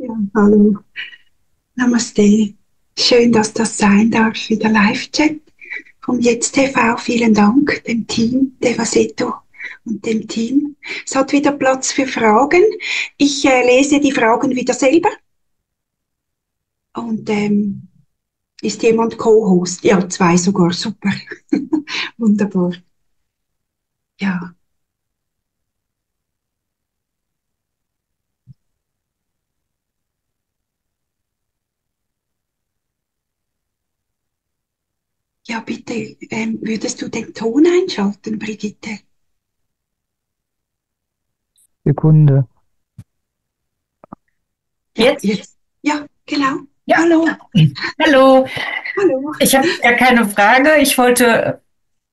Ja, hallo. Namaste. Schön, dass das sein darf, wieder Live-Chat vom Jetzt TV. Vielen Dank dem Team, Devaseto und dem Team. Es hat wieder Platz für Fragen. Ich äh, lese die Fragen wieder selber. Und ähm, ist jemand Co-Host? Ja, zwei sogar. Super. Wunderbar. Ja. Ja, bitte, ähm, würdest du den Ton einschalten, Brigitte? Sekunde. Jetzt? Jetzt. Ja, genau. Ja. Hallo. Hallo. Hallo. Ich habe gar keine Frage. Ich wollte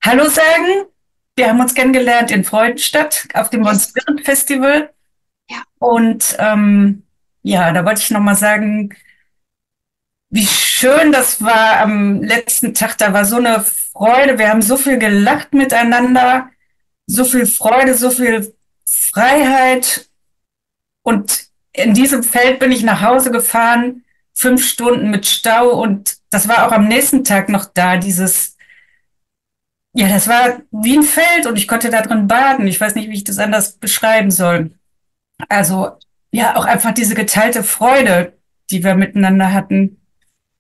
Hallo sagen. Wir haben uns kennengelernt in Freudenstadt auf dem Spirit Festival. Ja. Und ähm, ja, da wollte ich nochmal sagen, wie schön das war am letzten Tag. Da war so eine Freude. Wir haben so viel gelacht miteinander, so viel Freude, so viel Freiheit. Und in diesem Feld bin ich nach Hause gefahren, fünf Stunden mit Stau. Und das war auch am nächsten Tag noch da, dieses, ja, das war wie ein Feld und ich konnte da drin baden. Ich weiß nicht, wie ich das anders beschreiben soll. Also, ja, auch einfach diese geteilte Freude, die wir miteinander hatten.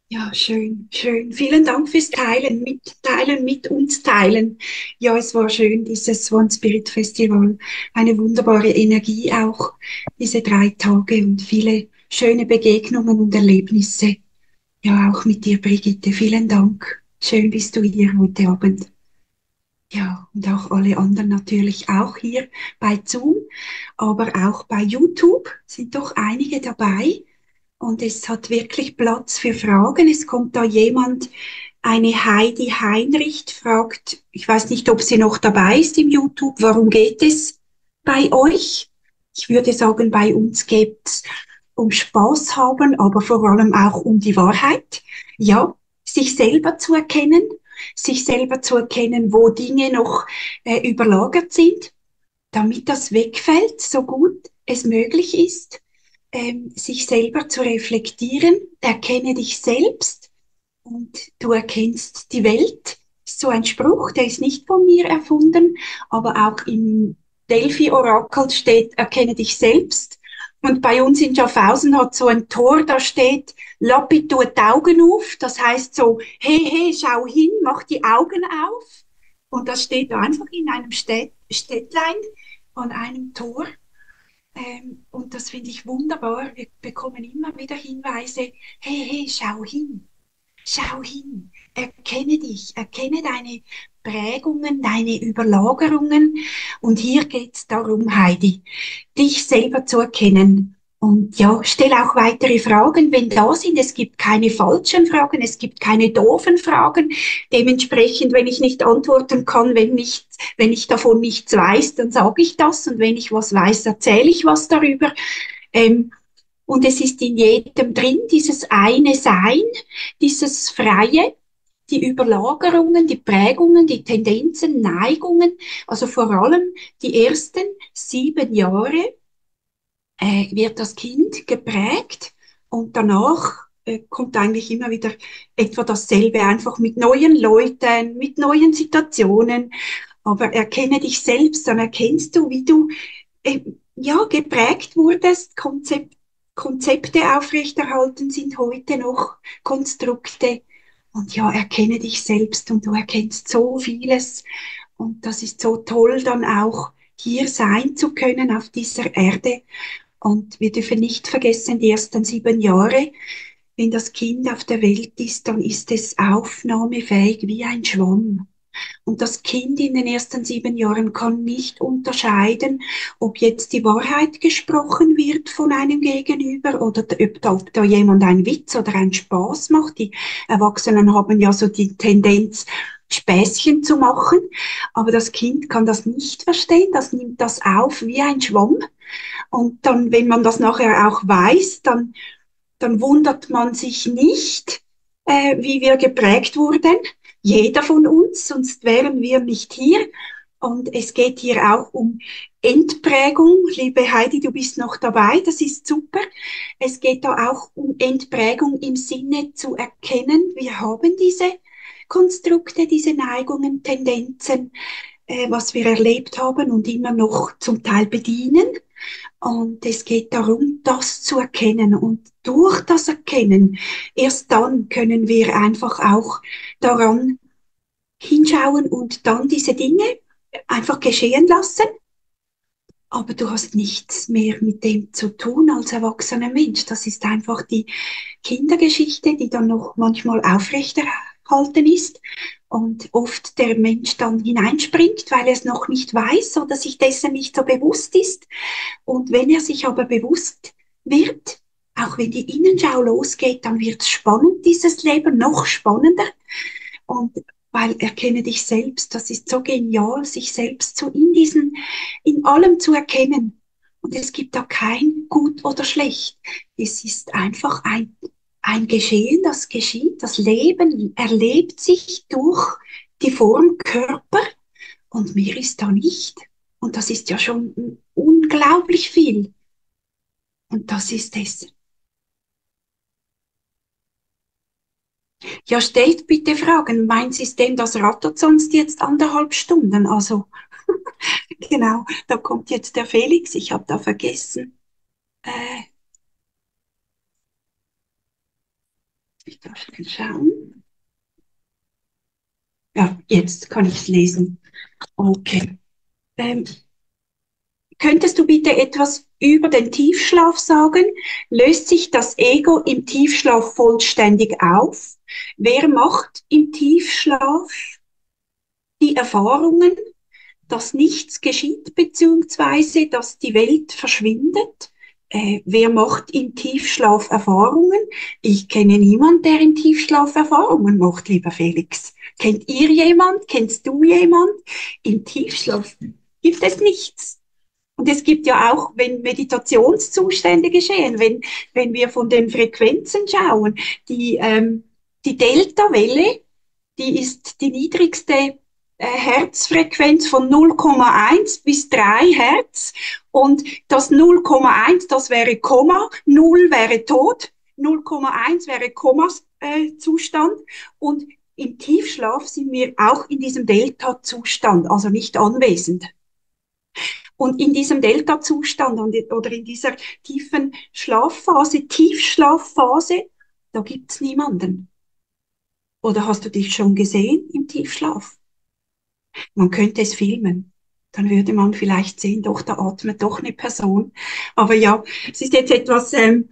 Ja, schön, schön. Vielen Dank fürs Teilen, mitteilen, mit uns teilen. Ja, es war schön, dieses One Spirit Festival. Eine wunderbare Energie auch, diese drei Tage und viele schöne Begegnungen und Erlebnisse. Ja, auch mit dir, Brigitte. Vielen Dank. Schön bist du hier heute Abend. Ja, und auch alle anderen natürlich auch hier bei Zoom, aber auch bei YouTube sind doch einige dabei. Und es hat wirklich Platz für Fragen. Es kommt da jemand, eine Heidi Heinrich fragt, ich weiß nicht, ob sie noch dabei ist im YouTube, warum geht es bei euch? Ich würde sagen, bei uns geht es um Spaß haben, aber vor allem auch um die Wahrheit. Ja, sich selber zu erkennen, sich selber zu erkennen, wo Dinge noch äh, überlagert sind, damit das wegfällt, so gut es möglich ist ähm, sich selber zu reflektieren, erkenne dich selbst und du erkennst die Welt. Ist so ein Spruch, der ist nicht von mir erfunden, aber auch im Delphi-Orakel steht, erkenne dich selbst. Und bei uns in Schaffhausen hat so ein Tor, da steht, Lappi tut Augen auf. Das heißt so, hey, hey, schau hin, mach die Augen auf. Und das steht einfach in einem Städt Städtlein an einem Tor. Ähm, und das finde ich wunderbar. Wir bekommen immer wieder Hinweise, hey, hey, schau hin, schau hin, erkenne dich, erkenne deine Prägungen, deine Überlagerungen. Und hier geht es darum, Heidi, dich selber zu erkennen und ja, stell auch weitere Fragen, wenn da sind. Es gibt keine falschen Fragen, es gibt keine doofen Fragen. Dementsprechend, wenn ich nicht antworten kann, wenn, nicht, wenn ich davon nichts weiß, dann sage ich das. Und wenn ich was weiß, erzähle ich was darüber. Ähm, und es ist in jedem drin, dieses eine Sein, dieses Freie, die Überlagerungen, die Prägungen, die Tendenzen, Neigungen, also vor allem die ersten sieben Jahre äh, wird das Kind geprägt und danach äh, kommt eigentlich immer wieder etwa dasselbe, einfach mit neuen Leuten, mit neuen Situationen. Aber erkenne dich selbst, dann erkennst du, wie du äh, ja geprägt wurdest, Konzept, Konzepte aufrechterhalten sind heute noch Konstrukte. Und ja, erkenne dich selbst und du erkennst so vieles. Und das ist so toll, dann auch hier sein zu können auf dieser Erde und wir dürfen nicht vergessen, die ersten sieben Jahre, wenn das Kind auf der Welt ist, dann ist es aufnahmefähig wie ein Schwamm. Und das Kind in den ersten sieben Jahren kann nicht unterscheiden, ob jetzt die Wahrheit gesprochen wird von einem Gegenüber oder ob da, ob da jemand einen Witz oder einen Spaß macht. Die Erwachsenen haben ja so die Tendenz, Späßchen zu machen, aber das Kind kann das nicht verstehen, das nimmt das auf wie ein Schwamm und dann, wenn man das nachher auch weiß, dann, dann wundert man sich nicht, äh, wie wir geprägt wurden. Jeder von uns, sonst wären wir nicht hier. Und es geht hier auch um Entprägung. Liebe Heidi, du bist noch dabei, das ist super. Es geht da auch um Entprägung im Sinne zu erkennen, wir haben diese Konstrukte, diese Neigungen, Tendenzen, äh, was wir erlebt haben und immer noch zum Teil bedienen. Und es geht darum, das zu erkennen. Und durch das Erkennen, erst dann können wir einfach auch daran hinschauen und dann diese Dinge einfach geschehen lassen. Aber du hast nichts mehr mit dem zu tun als erwachsener Mensch. Das ist einfach die Kindergeschichte, die dann noch manchmal aufrechterhalten ist und oft der Mensch dann hineinspringt, weil er es noch nicht weiß oder sich dessen nicht so bewusst ist. Und wenn er sich aber bewusst wird, auch wenn die Innenschau losgeht, dann wird es spannend, dieses Leben noch spannender. Und weil erkenne dich selbst, das ist so genial, sich selbst so in diesen, in allem zu erkennen. Und es gibt da kein gut oder schlecht. Es ist einfach ein, ein Geschehen, das geschieht. Das Leben erlebt sich durch die Form Körper und mehr ist da nicht. Und das ist ja schon unglaublich viel. Und das ist es. Ja, stellt bitte Fragen. Mein System, das rattert sonst jetzt anderthalb Stunden. Also, genau, da kommt jetzt der Felix. Ich habe da vergessen. Äh, ich darf schnell schauen. Ja, jetzt kann ich es lesen. Okay. Ähm, könntest du bitte etwas über den Tiefschlaf sagen? Löst sich das Ego im Tiefschlaf vollständig auf? Wer macht im Tiefschlaf die Erfahrungen, dass nichts geschieht, beziehungsweise dass die Welt verschwindet? Äh, wer macht im Tiefschlaf Erfahrungen? Ich kenne niemanden, der im Tiefschlaf Erfahrungen macht, lieber Felix. Kennt ihr jemand? Kennst du jemand? Im Tiefschlaf gibt es nichts. Und es gibt ja auch, wenn Meditationszustände geschehen, wenn, wenn wir von den Frequenzen schauen, die, ähm, die Delta-Welle, die ist die niedrigste Herzfrequenz von 0,1 bis 3 Hertz. Und das 0,1, das wäre Komma, 0 wäre tot, 0,1 wäre Komma-Zustand. Äh, und im Tiefschlaf sind wir auch in diesem Delta-Zustand, also nicht anwesend. Und in diesem Delta-Zustand oder in dieser tiefen Schlafphase, Tiefschlafphase, da gibt's niemanden. Oder hast du dich schon gesehen im Tiefschlaf? Man könnte es filmen. Dann würde man vielleicht sehen, doch, da atmet doch eine Person. Aber ja, es ist jetzt etwas, ähm,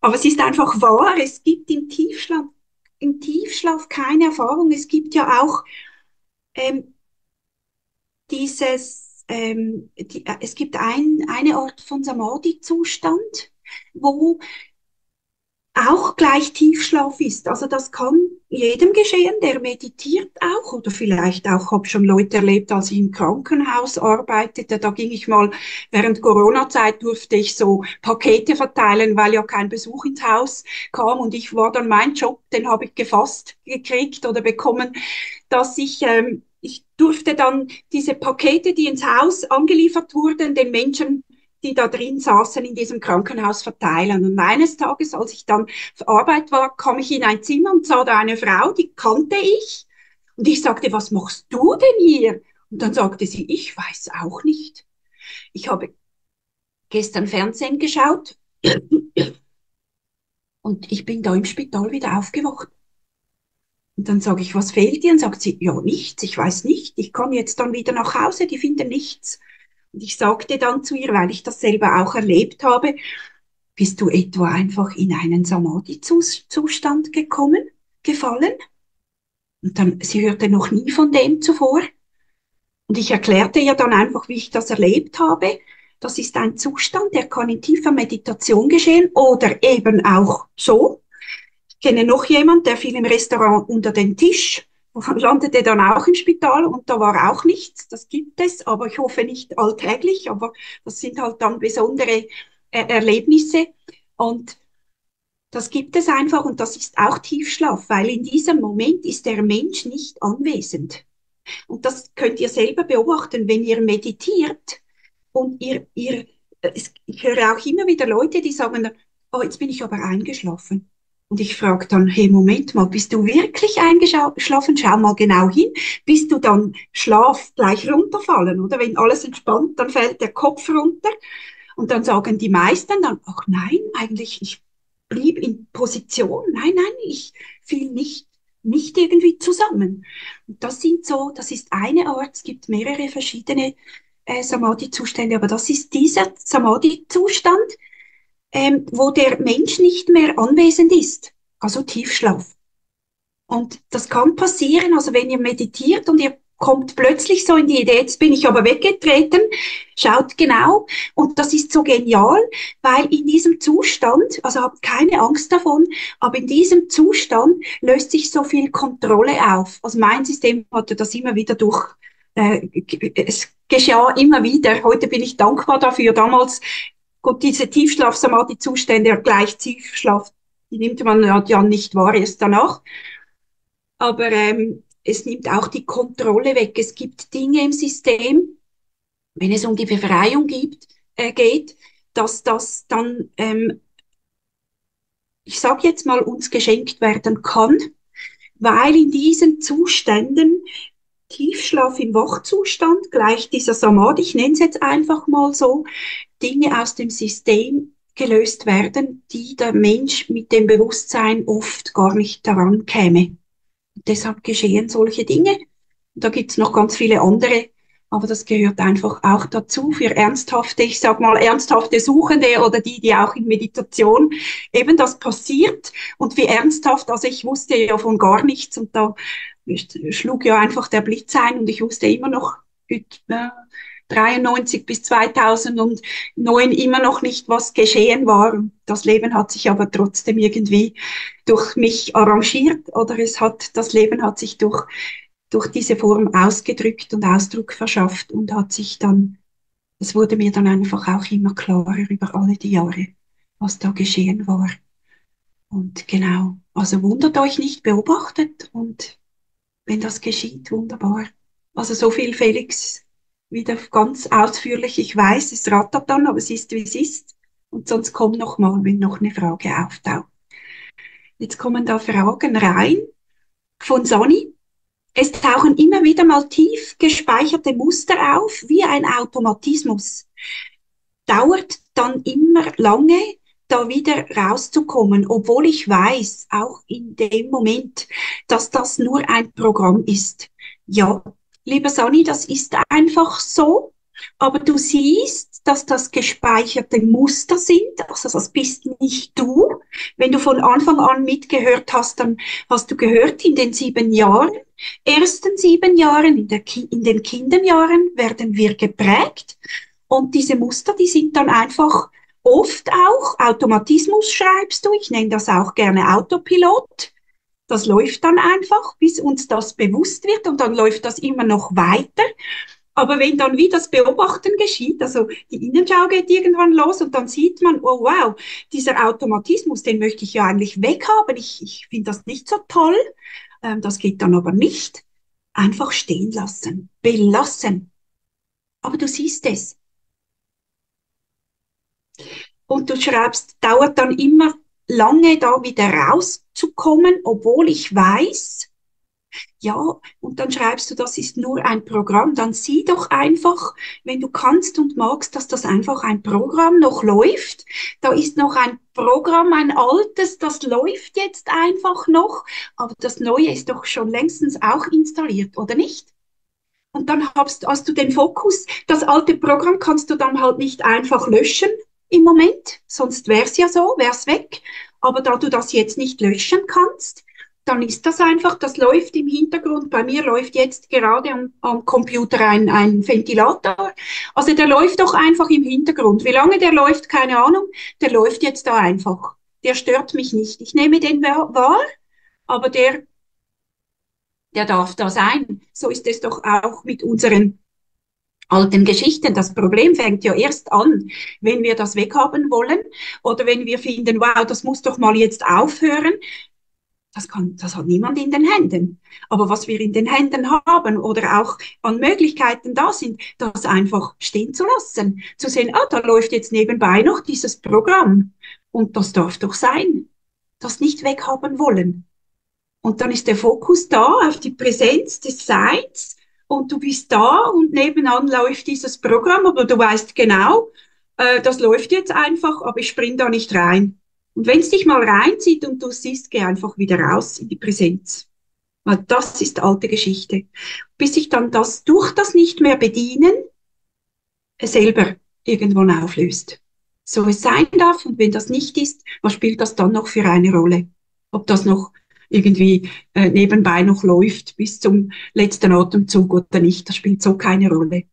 aber es ist einfach wahr. Es gibt im Tiefschlaf, im Tiefschlaf keine Erfahrung. Es gibt ja auch ähm, dieses ähm, die, äh, es gibt ein, eine Art von Samadhi-Zustand, wo auch gleich Tiefschlaf ist. Also das kann jedem geschehen, der meditiert auch oder vielleicht auch, habe schon Leute erlebt, als ich im Krankenhaus arbeitete, da ging ich mal, während Corona-Zeit durfte ich so Pakete verteilen, weil ja kein Besuch ins Haus kam und ich war dann mein Job, den habe ich gefasst gekriegt oder bekommen, dass ich ähm, ich durfte dann diese Pakete, die ins Haus angeliefert wurden, den Menschen, die da drin saßen, in diesem Krankenhaus verteilen. Und eines Tages, als ich dann auf Arbeit war, kam ich in ein Zimmer und sah da eine Frau, die kannte ich. Und ich sagte, was machst du denn hier? Und dann sagte sie, ich weiß auch nicht. Ich habe gestern Fernsehen geschaut und ich bin da im Spital wieder aufgewacht. Und dann sage ich, was fehlt dir? Und sagt sie, ja, nichts, ich weiß nicht. Ich komme jetzt dann wieder nach Hause, die finden nichts. Und ich sagte dann zu ihr, weil ich das selber auch erlebt habe, bist du etwa einfach in einen Samadhi-Zustand gekommen, gefallen? Und dann, sie hörte noch nie von dem zuvor. Und ich erklärte ihr dann einfach, wie ich das erlebt habe. Das ist ein Zustand, der kann in tiefer Meditation geschehen oder eben auch so kenne noch jemand, der fiel im Restaurant unter den Tisch landete dann auch im Spital und da war auch nichts. Das gibt es, aber ich hoffe nicht alltäglich, aber das sind halt dann besondere äh, Erlebnisse und das gibt es einfach und das ist auch Tiefschlaf, weil in diesem Moment ist der Mensch nicht anwesend. Und das könnt ihr selber beobachten, wenn ihr meditiert und ihr, ihr, ich höre auch immer wieder Leute, die sagen, oh, jetzt bin ich aber eingeschlafen. Und ich frage dann, hey, Moment mal, bist du wirklich eingeschlafen? Schau mal genau hin. Bist du dann Schlaf gleich runterfallen? Oder wenn alles entspannt, dann fällt der Kopf runter. Und dann sagen die meisten dann, ach nein, eigentlich, ich blieb in Position. Nein, nein, ich fiel nicht, nicht irgendwie zusammen. Und das sind so, das ist eine Art, es gibt mehrere verschiedene äh, Samadhi-Zustände, aber das ist dieser Samadhi-Zustand, ähm, wo der Mensch nicht mehr anwesend ist, also Tiefschlaf. Und das kann passieren, also wenn ihr meditiert und ihr kommt plötzlich so in die Idee, jetzt bin ich aber weggetreten, schaut genau. Und das ist so genial, weil in diesem Zustand, also habt keine Angst davon, aber in diesem Zustand löst sich so viel Kontrolle auf. Also mein System hatte das immer wieder durch, äh, es geschah immer wieder. Heute bin ich dankbar dafür. Damals, gut, diese Tiefschlaf-Samadhi-Zustände, gleich Tiefschlaf, die nimmt man ja nicht wahr erst danach. Aber ähm, es nimmt auch die Kontrolle weg. Es gibt Dinge im System, wenn es um die Befreiung gibt, äh, geht, dass das dann, ähm, ich sage jetzt mal, uns geschenkt werden kann, weil in diesen Zuständen Tiefschlaf im Wachzustand, gleich dieser Samadhi, ich nenne es jetzt einfach mal so, Dinge aus dem System gelöst werden, die der Mensch mit dem Bewusstsein oft gar nicht daran käme. Deshalb geschehen solche Dinge. Da gibt's noch ganz viele andere, aber das gehört einfach auch dazu für ernsthafte, ich sag mal ernsthafte Suchende oder die, die auch in Meditation eben das passiert. Und wie ernsthaft, also ich wusste ja von gar nichts und da schlug ja einfach der Blitz ein und ich wusste immer noch, äh, 93 bis 2009 immer noch nicht, was geschehen war. Das Leben hat sich aber trotzdem irgendwie durch mich arrangiert oder es hat, das Leben hat sich durch, durch diese Form ausgedrückt und Ausdruck verschafft und hat sich dann, es wurde mir dann einfach auch immer klarer über alle die Jahre, was da geschehen war. Und genau, also wundert euch nicht, beobachtet und wenn das geschieht, wunderbar. Also so viel Felix wieder ganz ausführlich. Ich weiß, es rattert dann, aber es ist, wie es ist. Und sonst komm noch mal, wenn noch eine Frage auftaucht. Jetzt kommen da Fragen rein von Sonny. Es tauchen immer wieder mal tief gespeicherte Muster auf, wie ein Automatismus. Dauert dann immer lange, da wieder rauszukommen, obwohl ich weiß, auch in dem Moment, dass das nur ein Programm ist. Ja, lieber Sonny, das ist einfach so. Aber du siehst, dass das gespeicherte Muster sind, also das bist nicht du. Wenn du von Anfang an mitgehört hast, dann hast du gehört, in den sieben Jahren, ersten sieben Jahren, in, in den Kinderjahren werden wir geprägt. Und diese Muster, die sind dann einfach oft auch, Automatismus schreibst du, ich nenne das auch gerne Autopilot. Das läuft dann einfach, bis uns das bewusst wird und dann läuft das immer noch weiter. Aber wenn dann wie das Beobachten geschieht, also die Innenschau geht irgendwann los und dann sieht man, oh wow, dieser Automatismus, den möchte ich ja eigentlich weghaben. Ich, ich finde das nicht so toll. Ähm, das geht dann aber nicht. Einfach stehen lassen, belassen. Aber du siehst es. Und du schreibst, dauert dann immer lange da wieder rauszukommen, obwohl ich weiß, ja, und dann schreibst du, das ist nur ein Programm, dann sieh doch einfach, wenn du kannst und magst, dass das einfach ein Programm noch läuft. Da ist noch ein Programm, ein altes, das läuft jetzt einfach noch, aber das neue ist doch schon längstens auch installiert, oder nicht? Und dann hast, hast du den Fokus, das alte Programm kannst du dann halt nicht einfach löschen, im Moment, sonst wäre es ja so, wäre es weg. Aber da du das jetzt nicht löschen kannst, dann ist das einfach, das läuft im Hintergrund. Bei mir läuft jetzt gerade am, am Computer ein, ein Ventilator. Also der läuft doch einfach im Hintergrund. Wie lange der läuft, keine Ahnung. Der läuft jetzt da einfach. Der stört mich nicht. Ich nehme den wahr, aber der, der darf da sein. So ist es doch auch mit unseren alten Geschichten. Das Problem fängt ja erst an, wenn wir das weghaben wollen oder wenn wir finden, wow, das muss doch mal jetzt aufhören. Das, kann, das hat niemand in den Händen. Aber was wir in den Händen haben oder auch an Möglichkeiten da sind, das einfach stehen zu lassen. Zu sehen, ah, da läuft jetzt nebenbei noch dieses Programm. Und das darf doch sein. Das nicht weghaben wollen. Und dann ist der Fokus da auf die Präsenz des Seins und du bist da und nebenan läuft dieses Programm, aber du weißt genau, äh, das läuft jetzt einfach, aber ich spring da nicht rein. Und wenn es dich mal reinzieht und du siehst, geh einfach wieder raus in die Präsenz. Weil das ist alte Geschichte. Bis sich dann das durch das nicht mehr bedienen selber irgendwann auflöst. So es sein darf und wenn das nicht ist, was spielt das dann noch für eine Rolle? Ob das noch irgendwie äh, nebenbei noch läuft bis zum letzten Atemzug oder nicht, das spielt so keine Rolle.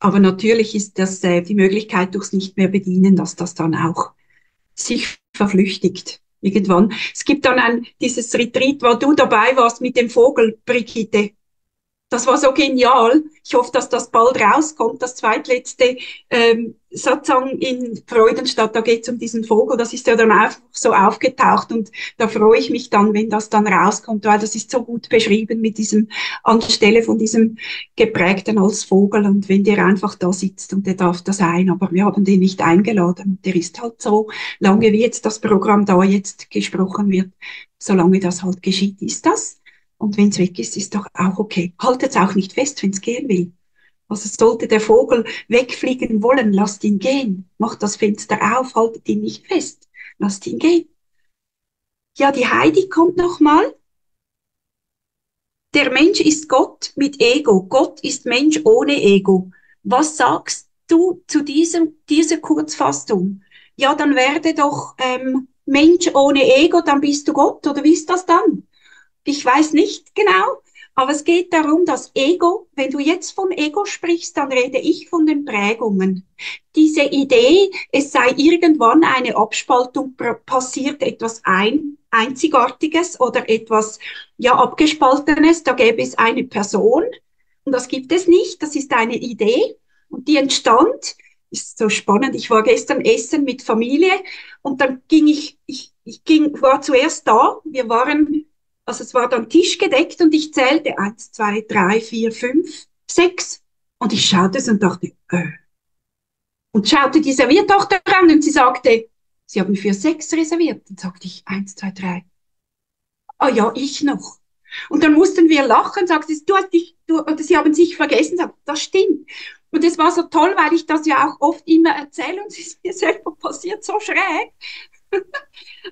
Aber natürlich ist das äh, die Möglichkeit durchs nicht mehr bedienen, dass das dann auch sich verflüchtigt. Irgendwann. Es gibt dann ein, dieses Retreat, wo du dabei warst mit dem Vogel, Brigitte. Das war so genial. Ich hoffe, dass das bald rauskommt. Das zweitletzte ähm, Satzang in Freudenstadt, da geht es um diesen Vogel. Das ist ja dann einfach so aufgetaucht und da freue ich mich dann, wenn das dann rauskommt, weil das ist so gut beschrieben mit diesem anstelle von diesem geprägten als Vogel und wenn der einfach da sitzt und der darf da sein, aber wir haben den nicht eingeladen. Der ist halt so lange wie jetzt das Programm da jetzt gesprochen wird, solange das halt geschieht, ist das. Und wenn es weg ist, ist doch auch okay. Haltet es auch nicht fest, wenn es gehen will. Also sollte der Vogel wegfliegen wollen, lasst ihn gehen. Macht das Fenster auf, haltet ihn nicht fest. Lasst ihn gehen. Ja, die Heidi kommt nochmal. Der Mensch ist Gott mit Ego. Gott ist Mensch ohne Ego. Was sagst du zu diesem, dieser Kurzfassung? Ja, dann werde doch ähm, Mensch ohne Ego, dann bist du Gott, oder wie ist das dann? Ich weiß nicht genau, aber es geht darum, dass Ego, wenn du jetzt von Ego sprichst, dann rede ich von den Prägungen. Diese Idee, es sei irgendwann eine Abspaltung, passiert etwas ein, Einzigartiges oder etwas, ja, Abgespaltenes, da gäbe es eine Person und das gibt es nicht, das ist eine Idee und die entstand, ist so spannend, ich war gestern essen mit Familie und dann ging ich, ich, ich ging, war zuerst da, wir waren also es war dann tischgedeckt und ich zählte eins, zwei, drei, vier, fünf, sechs. Und ich schaute es und dachte, äh. Und schaute die Serviertochter an und sie sagte, Sie haben für sechs reserviert. Und sagte ich, eins, zwei, drei. Ah oh ja, ich noch. Und dann mussten wir lachen, sagte sie, du hast dich, du, oder sie haben sich vergessen, sagte, das stimmt. Und es war so toll, weil ich das ja auch oft immer erzähle und es ist mir selber passiert so schräg.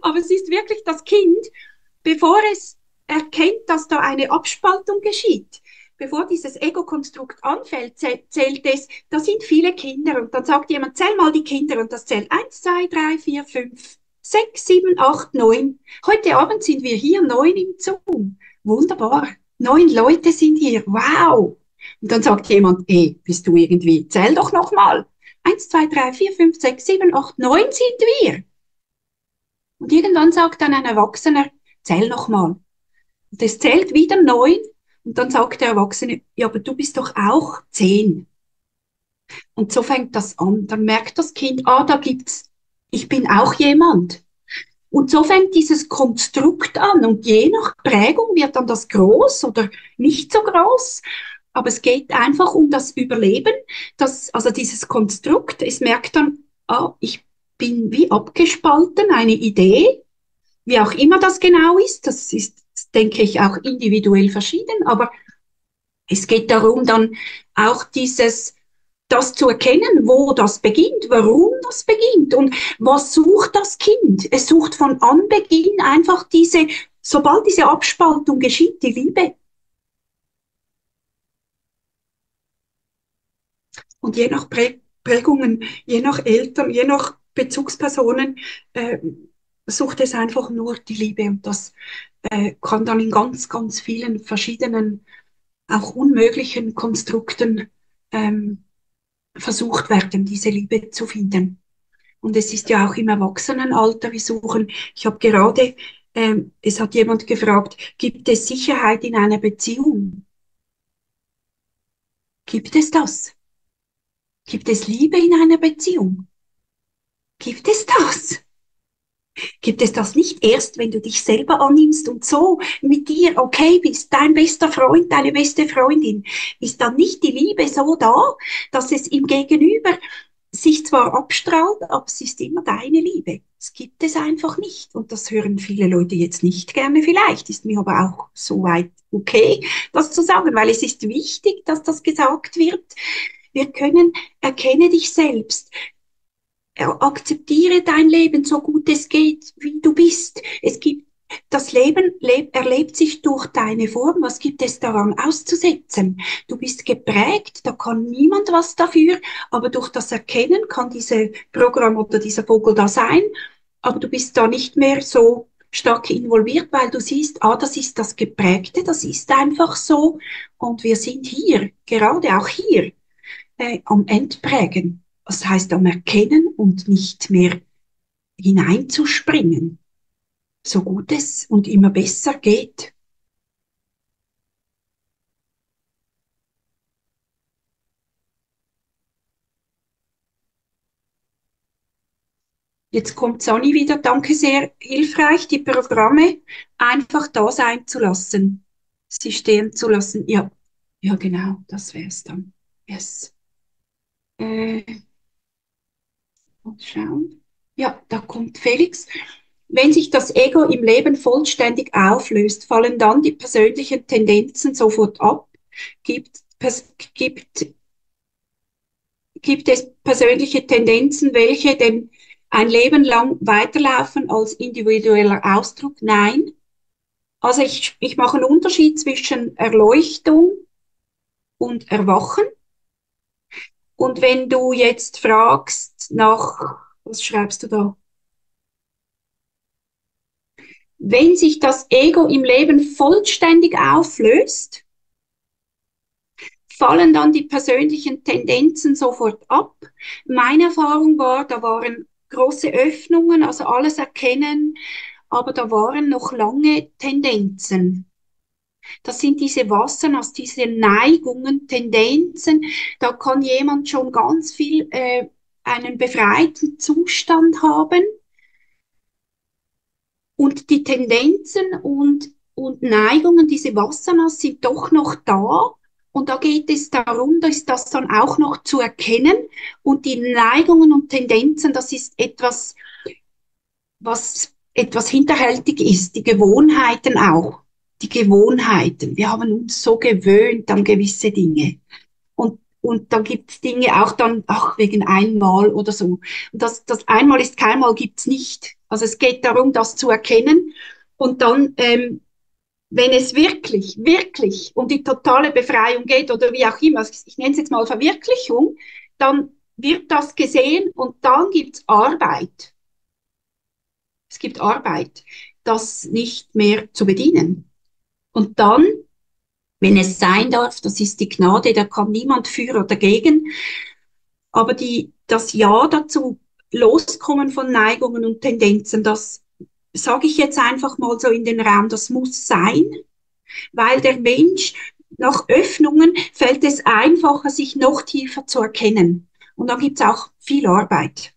Aber es ist wirklich das Kind, bevor es erkennt, dass da eine Abspaltung geschieht. Bevor dieses Ego-Konstrukt anfällt, zählt es, da sind viele Kinder und dann sagt jemand, zähl mal die Kinder und das zählt eins, zwei, drei, vier, fünf, sechs, sieben, acht, neun. Heute Abend sind wir hier neun im Zoom. Wunderbar. Neun Leute sind hier. Wow. Und dann sagt jemand, ey, bist du irgendwie, zähl doch noch mal. Eins, zwei, drei, vier, fünf, sechs, sieben, acht, neun sind wir. Und irgendwann sagt dann ein Erwachsener, zähl noch es zählt wieder neun. Und dann sagt der Erwachsene, ja, aber du bist doch auch zehn. Und so fängt das an. Dann merkt das Kind, ah, da gibt's, ich bin auch jemand. Und so fängt dieses Konstrukt an. Und je nach Prägung wird dann das groß oder nicht so groß. Aber es geht einfach um das Überleben. Das, also dieses Konstrukt, es merkt dann, ah, ich bin wie abgespalten, eine Idee, wie auch immer das genau ist. Das ist denke ich, auch individuell verschieden, aber es geht darum, dann auch dieses, das zu erkennen, wo das beginnt, warum das beginnt und was sucht das Kind. Es sucht von Anbeginn einfach diese, sobald diese Abspaltung geschieht, die Liebe. Und je nach Prägungen, je nach Eltern, je nach Bezugspersonen, äh, sucht es einfach nur die Liebe und das äh, kann dann in ganz, ganz vielen verschiedenen, auch unmöglichen Konstrukten ähm, versucht werden, diese Liebe zu finden. Und es ist ja auch im Erwachsenenalter, wir suchen, ich habe gerade, ähm, es hat jemand gefragt, gibt es Sicherheit in einer Beziehung? Gibt es das? Gibt es Liebe in einer Beziehung? Gibt es das? Gibt es das nicht erst, wenn du dich selber annimmst und so mit dir okay bist, dein bester Freund, deine beste Freundin, ist dann nicht die Liebe so da, dass es im Gegenüber sich zwar abstrahlt, aber es ist immer deine Liebe. Es gibt es einfach nicht. Und das hören viele Leute jetzt nicht gerne vielleicht, ist mir aber auch soweit okay, das zu sagen, weil es ist wichtig, dass das gesagt wird. Wir können, erkenne dich selbst, akzeptiere dein Leben so gut es geht, wie du bist. Es gibt das Leben leb, erlebt sich durch deine Form. Was gibt es daran auszusetzen? Du bist geprägt, da kann niemand was dafür, aber durch das Erkennen kann diese Programm oder dieser Vogel da sein, aber du bist da nicht mehr so stark involviert, weil du siehst, ah, das ist das Geprägte, das ist einfach so und wir sind hier, gerade auch hier, äh, am Entprägen. Das heißt am Erkennen und nicht mehr hineinzuspringen, so gut es und immer besser geht. Jetzt kommt Sonny wieder. Danke sehr. Hilfreich, die Programme einfach da sein zu lassen. Sie stehen zu lassen. Ja, ja, genau, das wäre es dann. Yes. Äh, Schauen. Ja, da kommt Felix. Wenn sich das Ego im Leben vollständig auflöst, fallen dann die persönlichen Tendenzen sofort ab? Gibt, gibt, gibt es persönliche Tendenzen, welche denn ein Leben lang weiterlaufen als individueller Ausdruck? Nein. Also ich, ich mache einen Unterschied zwischen Erleuchtung und Erwachen. Und wenn du jetzt fragst nach, was schreibst du da? Wenn sich das Ego im Leben vollständig auflöst, fallen dann die persönlichen Tendenzen sofort ab. Meine Erfahrung war, da waren große Öffnungen, also alles erkennen, aber da waren noch lange Tendenzen. Das sind diese Wassernas, diese Neigungen, Tendenzen. Da kann jemand schon ganz viel äh, einen befreiten Zustand haben. Und die Tendenzen und, und Neigungen, diese Wassernas sind doch noch da. Und da geht es darum, dass das dann auch noch zu erkennen. Und die Neigungen und Tendenzen, das ist etwas, was etwas hinterhältig ist, die Gewohnheiten auch die Gewohnheiten. Wir haben uns so gewöhnt an gewisse Dinge. Und, und dann gibt's Dinge auch dann, ach, wegen einmal oder so. Und das, das einmal ist keinmal gibt's nicht. Also es geht darum, das zu erkennen. Und dann, ähm, wenn es wirklich, wirklich um die totale Befreiung geht oder wie auch immer, ich nenne es jetzt mal Verwirklichung, dann wird das gesehen und dann gibt's Arbeit. Es gibt Arbeit, das nicht mehr zu bedienen. Und dann, wenn es sein darf, das ist die Gnade, da kann niemand für oder dagegen, aber die, das Ja dazu, loskommen von Neigungen und Tendenzen, das sage ich jetzt einfach mal so in den Raum, das muss sein, weil der Mensch nach Öffnungen fällt es einfacher, sich noch tiefer zu erkennen. Und da gibt's auch viel Arbeit.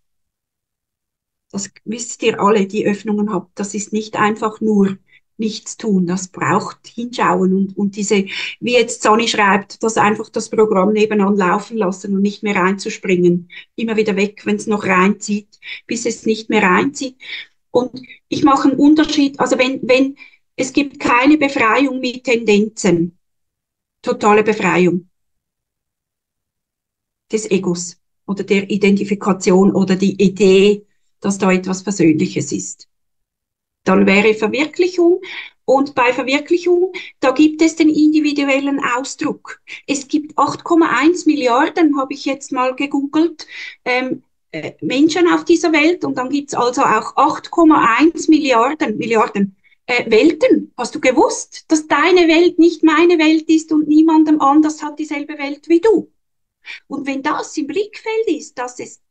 Das wisst ihr alle, die Öffnungen habt. Das ist nicht einfach nur nichts tun. Das braucht hinschauen und, und diese, wie jetzt Sonny schreibt, das einfach das Programm nebenan laufen lassen und nicht mehr reinzuspringen. Immer wieder weg, wenn es noch reinzieht, bis es nicht mehr reinzieht. Und ich mache einen Unterschied, also wenn, wenn, es gibt keine Befreiung mit Tendenzen. Totale Befreiung des Egos oder der Identifikation oder die Idee, dass da etwas Persönliches ist dann wäre Verwirklichung. Und bei Verwirklichung, da gibt es den individuellen Ausdruck. Es gibt 8,1 Milliarden, habe ich jetzt mal gegoogelt, ähm, äh, Menschen auf dieser Welt. Und dann gibt es also auch 8,1 Milliarden, Milliarden äh, Welten. Hast du gewusst, dass deine Welt nicht meine Welt ist und niemandem anders hat dieselbe Welt wie du? Und wenn das im Blickfeld ist, dass es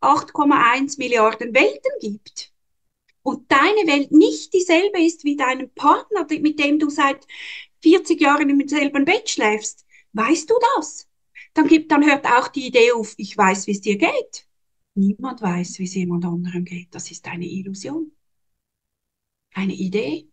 8,1 Milliarden Welten gibt, und deine Welt nicht dieselbe ist wie deinem Partner, mit dem du seit 40 Jahren im selben Bett schläfst, weißt du das? Dann, gibt, dann hört auch die Idee auf, ich weiß, wie es dir geht. Niemand weiß, wie es jemand anderem geht. Das ist eine Illusion. eine Idee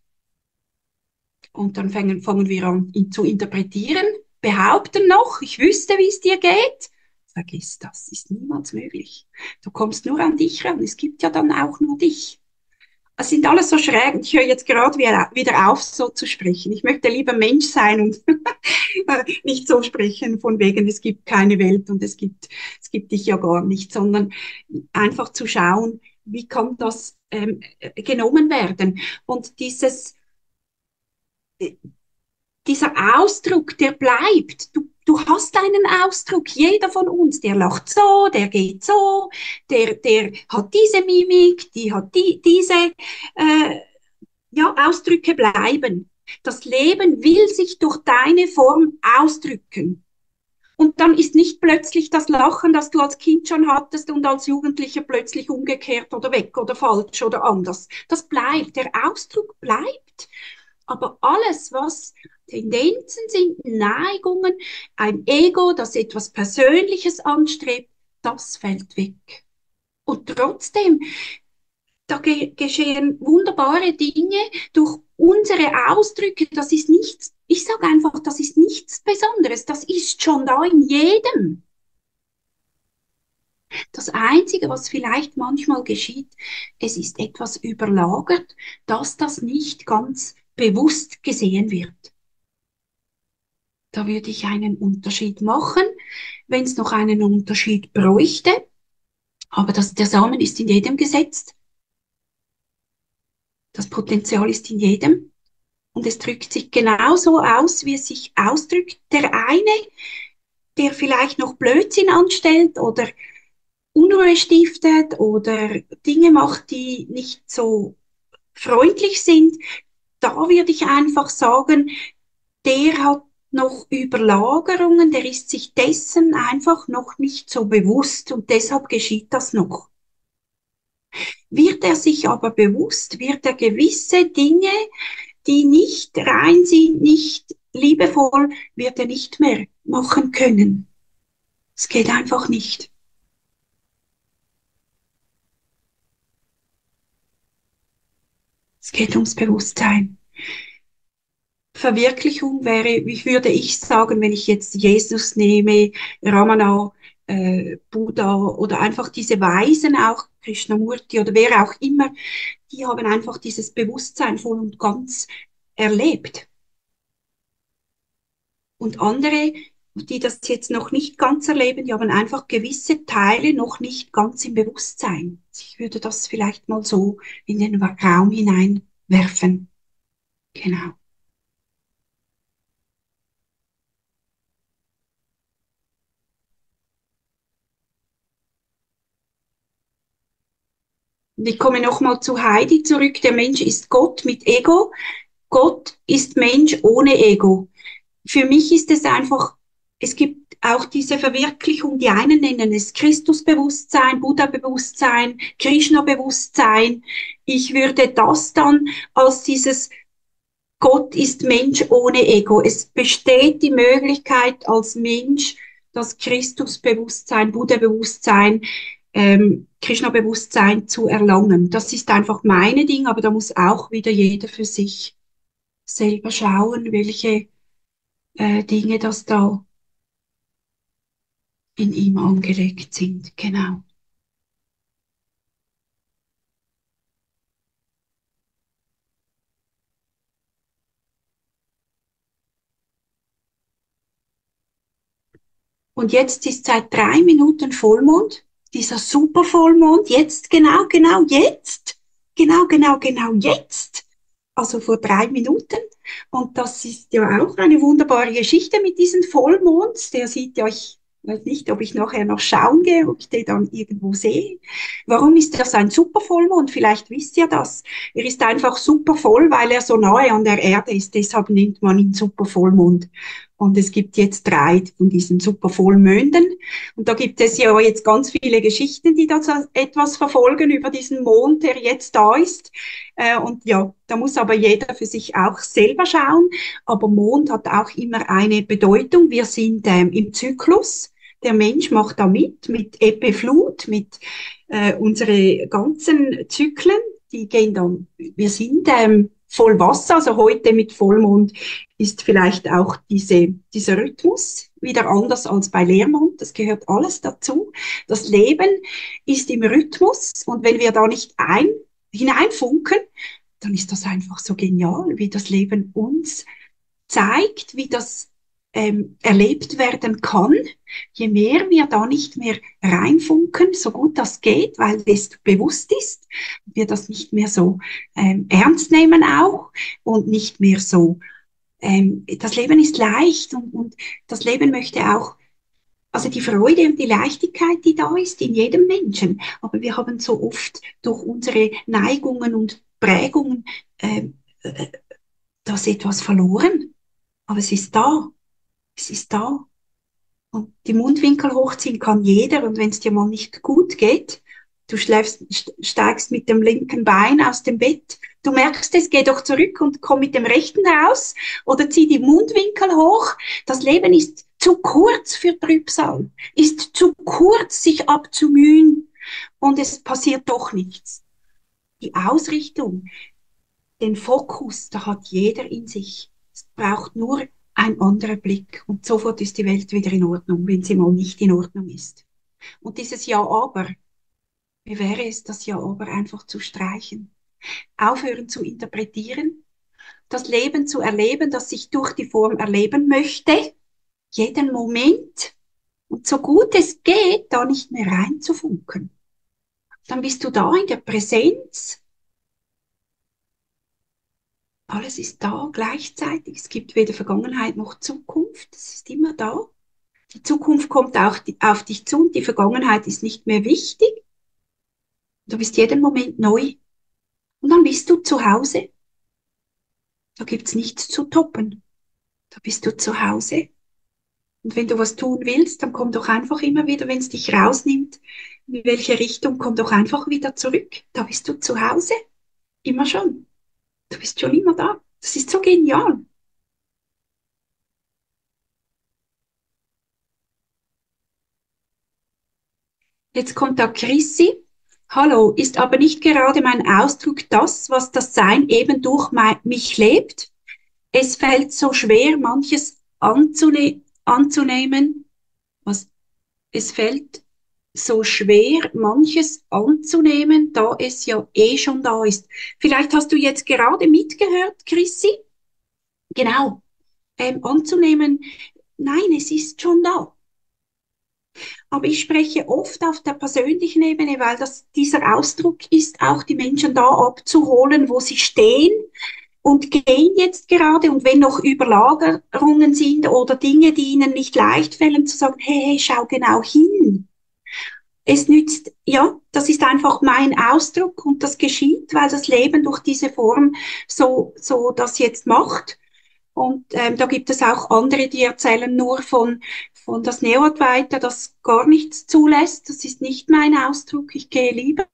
und dann fangen, fangen wir an, ihn zu interpretieren, behaupten noch, ich wüsste, wie es dir geht. Vergiss das, ist niemals möglich. Du kommst nur an dich ran. Es gibt ja dann auch nur dich. Es sind alles so schräg. Ich höre jetzt gerade wieder auf, so zu sprechen. Ich möchte lieber Mensch sein und nicht so sprechen von wegen, es gibt keine Welt und es gibt, es gibt dich ja gar nicht, sondern einfach zu schauen, wie kann das ähm, genommen werden. Und dieses, äh, dieser Ausdruck, der bleibt. Du, du hast einen Ausdruck, jeder von uns, der lacht so, der geht so, der, der hat diese Mimik, die hat die, diese, äh, ja, Ausdrücke bleiben. Das Leben will sich durch deine Form ausdrücken. Und dann ist nicht plötzlich das Lachen, das du als Kind schon hattest und als Jugendlicher plötzlich umgekehrt oder weg oder falsch oder anders. Das bleibt, der Ausdruck bleibt. Aber alles, was Tendenzen sind, Neigungen, ein Ego, das etwas Persönliches anstrebt, das fällt weg. Und trotzdem, da ge geschehen wunderbare Dinge durch unsere Ausdrücke. Das ist nichts, ich sage einfach, das ist nichts Besonderes. Das ist schon da in jedem. Das Einzige, was vielleicht manchmal geschieht, es ist etwas überlagert, dass das nicht ganz bewusst gesehen wird. Da würde ich einen Unterschied machen, wenn es noch einen Unterschied bräuchte. Aber das, der Samen ist in jedem gesetzt. Das Potenzial ist in jedem. Und es drückt sich genauso aus, wie es sich ausdrückt. Der eine, der vielleicht noch Blödsinn anstellt oder Unruhe stiftet oder Dinge macht, die nicht so freundlich sind, da würde ich einfach sagen, der hat noch Überlagerungen, der ist sich dessen einfach noch nicht so bewusst und deshalb geschieht das noch. Wird er sich aber bewusst, wird er gewisse Dinge, die nicht rein sind, nicht liebevoll, wird er nicht mehr machen können. Es geht einfach nicht. Es geht ums Bewusstsein. Verwirklichung wäre, wie würde ich sagen, wenn ich jetzt Jesus nehme, Ramana, äh, Buddha oder einfach diese Weisen auch, Krishnamurti oder wer auch immer, die haben einfach dieses Bewusstsein voll und ganz erlebt. Und andere, die das jetzt noch nicht ganz erleben, die haben einfach gewisse Teile noch nicht ganz im Bewusstsein. Ich würde das vielleicht mal so in den Raum hineinwerfen. Genau. Ich komme nochmal zu Heidi zurück. Der Mensch ist Gott mit Ego. Gott ist Mensch ohne Ego. Für mich ist es einfach, es gibt auch diese Verwirklichung, die einen nennen es Christusbewusstsein, Buddha-Bewusstsein, Krishna-Bewusstsein. Ich würde das dann als dieses Gott ist Mensch ohne Ego. Es besteht die Möglichkeit als Mensch, das Christusbewusstsein, Buddha-Bewusstsein, ähm, Krishna-Bewusstsein zu erlangen. Das ist einfach meine Ding, aber da muss auch wieder jeder für sich selber schauen, welche äh, Dinge das da in ihm angelegt sind. Genau. Und jetzt ist seit drei Minuten Vollmond dieser super Vollmond, jetzt, genau, genau jetzt, genau, genau, genau jetzt, also vor drei Minuten. Und das ist ja auch eine wunderbare Geschichte mit diesem Vollmond. Der sieht ja, ich weiß nicht, ob ich nachher noch schauen gehe, ob ich den dann irgendwo sehe. Warum ist das ein Supervollmond? Vielleicht wisst ihr das. Er ist einfach super voll, weil er so nahe an der Erde ist. Deshalb nennt man ihn Supervollmond. Und es gibt jetzt drei von diesen Supervollmonden. Und da gibt es ja jetzt ganz viele Geschichten, die das etwas verfolgen über diesen Mond, der jetzt da ist. Äh, und ja, da muss aber jeder für sich auch selber schauen. Aber Mond hat auch immer eine Bedeutung. Wir sind ähm, im Zyklus. Der Mensch macht da mit, mit Ebbe, mit äh, unsere ganzen Zyklen, die gehen dann, wir sind ähm, voll Wasser, also heute mit Vollmond ist vielleicht auch diese, dieser Rhythmus wieder anders als bei Leermond. Das gehört alles dazu. Das Leben ist im Rhythmus und wenn wir da nicht ein, hineinfunken, dann ist das einfach so genial, wie das Leben uns zeigt, wie das ähm, erlebt werden kann, je mehr wir da nicht mehr reinfunken, so gut das geht, weil es bewusst ist, wir das nicht mehr so ähm, ernst nehmen auch und nicht mehr so, ähm, das Leben ist leicht und, und das Leben möchte auch also die Freude und die Leichtigkeit, die da ist in jedem Menschen. Aber wir haben so oft durch unsere Neigungen und Prägungen äh, äh, das etwas verloren. Aber es ist da. Es ist da. Und die Mundwinkel hochziehen kann jeder. Und wenn es dir mal nicht gut geht, du schläfst, steigst mit dem linken Bein aus dem Bett, du merkst es, geh doch zurück und komm mit dem rechten raus oder zieh die Mundwinkel hoch. Das Leben ist zu kurz für Trübsal, ist zu kurz, sich abzumühen und es passiert doch nichts. Die Ausrichtung, den Fokus, da hat jeder in sich. Es braucht nur ein anderer Blick und sofort ist die Welt wieder in Ordnung, wenn sie mal nicht in Ordnung ist. Und dieses Ja aber, wie wäre es, das Ja aber einfach zu streichen? Aufhören zu interpretieren, das Leben zu erleben, das ich durch die Form erleben möchte, jeden Moment und so gut es geht, da nicht mehr reinzufunken. Dann bist du da in der Präsenz alles ist da gleichzeitig. Es gibt weder Vergangenheit noch Zukunft. Es ist immer da. Die Zukunft kommt auch auf dich zu und die Vergangenheit ist nicht mehr wichtig. Du bist jeden Moment neu. Und dann bist du zu Hause. Da gibt's nichts zu toppen. Da bist du zu Hause. Und wenn du was tun willst, dann komm doch einfach immer wieder, wenn es dich rausnimmt, in welche Richtung, komm doch einfach wieder zurück. Da bist du zu Hause. Immer schon. Du bist schon immer da. Das ist so genial. Jetzt kommt da Chrissy. Hallo, ist aber nicht gerade mein Ausdruck das, was das Sein eben durch mich lebt? Es fällt so schwer, manches anzune anzunehmen, was es fällt so schwer, manches anzunehmen, da es ja eh schon da ist. Vielleicht hast du jetzt gerade mitgehört, Chrissy? Genau. Ähm, anzunehmen, nein, es ist schon da. Aber ich spreche oft auf der persönlichen Ebene, weil das dieser Ausdruck ist, auch die Menschen da abzuholen, wo sie stehen und gehen jetzt gerade. Und wenn noch Überlagerungen sind oder Dinge, die ihnen nicht leicht fällen, zu sagen, hey, hey, schau genau hin es nützt, ja, das ist einfach mein Ausdruck und das geschieht, weil das Leben durch diese Form so, so das jetzt macht. Und ähm, da gibt es auch andere, die erzählen nur von, von das Neoadvaita, das gar nichts zulässt. Das ist nicht mein Ausdruck. Ich gehe lieber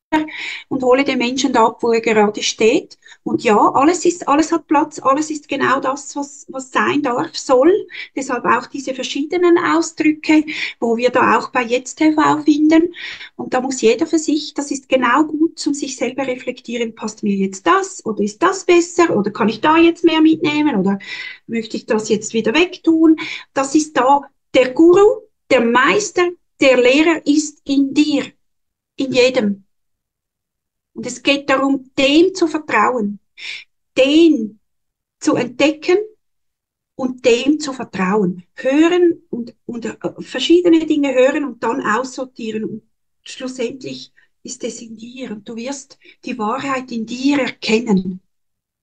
und hole den Menschen da ab, wo er gerade steht. Und ja, alles ist, alles hat Platz, alles ist genau das, was, was sein darf, soll. Deshalb auch diese verschiedenen Ausdrücke, wo wir da auch bei Jetzt TV finden. Und da muss jeder für sich, das ist genau gut zum sich selber reflektieren, passt mir jetzt das oder ist das besser oder kann ich da jetzt mehr mitnehmen oder möchte ich das jetzt wieder wegtun? Das ist da der Guru, der Meister, der Lehrer ist in dir, in jedem. Und es geht darum, dem zu vertrauen, den zu entdecken und dem zu vertrauen. Hören und, und äh, verschiedene Dinge hören und dann aussortieren. Und schlussendlich ist es in dir und du wirst die Wahrheit in dir erkennen.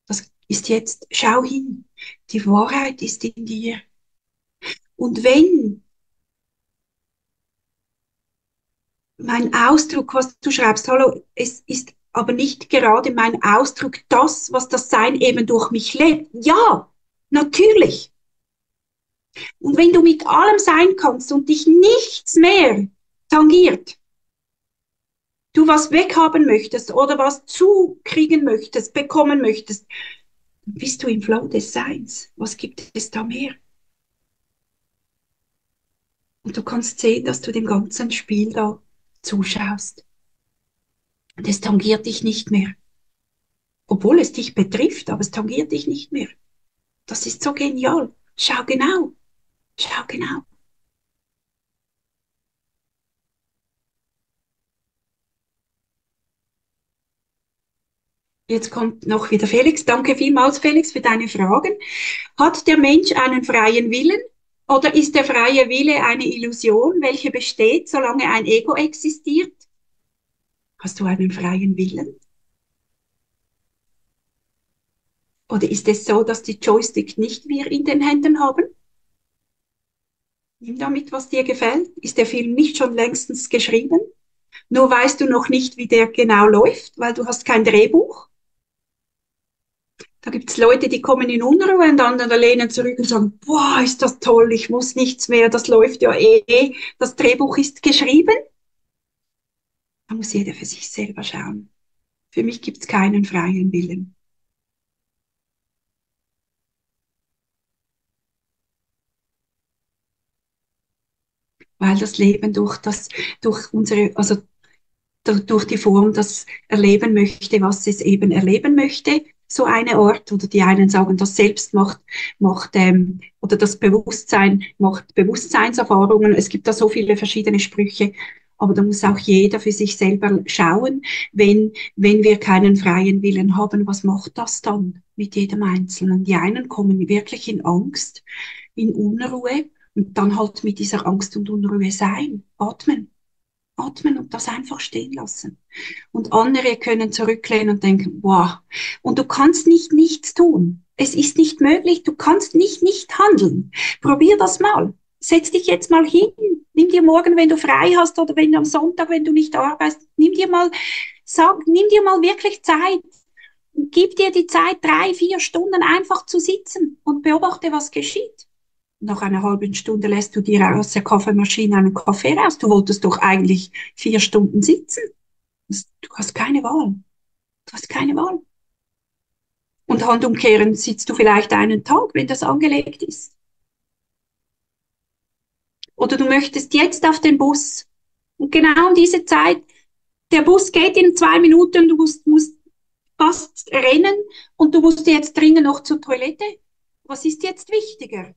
Das ist jetzt, schau hin, die Wahrheit ist in dir. Und wenn mein Ausdruck, was du schreibst, hallo, es ist aber nicht gerade mein Ausdruck das, was das Sein eben durch mich lebt. Ja, natürlich. Und wenn du mit allem sein kannst und dich nichts mehr tangiert, du was weghaben möchtest oder was zukriegen möchtest, bekommen möchtest, bist du im Flow des Seins. Was gibt es da mehr? Und du kannst sehen, dass du dem ganzen Spiel da zuschaust. Und es tangiert dich nicht mehr. obwohl es dich betrifft, aber es tangiert dich nicht mehr. Das ist so genial. Schau genau. Schau genau. Jetzt kommt noch wieder Felix. Danke vielmals, Felix, für deine Fragen. Hat der Mensch einen freien Willen oder ist der freie Wille eine Illusion, welche besteht, solange ein Ego existiert? Hast du einen freien Willen? Oder ist es so, dass die Joystick nicht wir in den Händen haben? Nimm damit, was dir gefällt. Ist der Film nicht schon längstens geschrieben? Nur weißt du noch nicht, wie der genau läuft, weil du hast kein Drehbuch. Da gibt es Leute, die kommen in Unruhe und andere lehnen zurück und sagen, boah, ist das toll, ich muss nichts mehr, das läuft ja eh, das Drehbuch ist geschrieben. Da muss jeder für sich selber schauen. Für mich gibt es keinen freien Willen. Weil das Leben durch das, durch unsere, also durch die Form das erleben möchte, was es eben erleben möchte, so eine Ort oder die einen sagen, das Selbst macht, macht ähm, oder das Bewusstsein macht Bewusstseinserfahrungen. Es gibt da so viele verschiedene Sprüche, aber da muss auch jeder für sich selber schauen, wenn, wenn wir keinen freien Willen haben, was macht das dann mit jedem Einzelnen? Die einen kommen wirklich in Angst, in Unruhe und dann halt mit dieser Angst und Unruhe sein, atmen atmen und das einfach stehen lassen. Und andere können zurücklehnen und denken, wow. Und du kannst nicht nichts tun. Es ist nicht möglich. Du kannst nicht nicht handeln. Probier das mal. Setz dich jetzt mal hin. Nimm dir morgen, wenn du frei hast oder wenn am Sonntag, wenn du nicht arbeitest, nimm dir mal, sag, nimm dir mal wirklich Zeit. Gib dir die Zeit, drei, vier Stunden einfach zu sitzen und beobachte, was geschieht nach einer halben Stunde lässt du dir aus der Kaffeemaschine einen Kaffee raus. Du wolltest doch eigentlich vier Stunden sitzen. Du hast keine Wahl. Du hast keine Wahl. Und handumkehrend sitzt du vielleicht einen Tag, wenn das angelegt ist. Oder du möchtest jetzt auf den Bus. Und genau diese Zeit, der Bus geht in zwei Minuten, du musst, musst fast rennen und du musst jetzt dringend noch zur Toilette. Was ist jetzt wichtiger?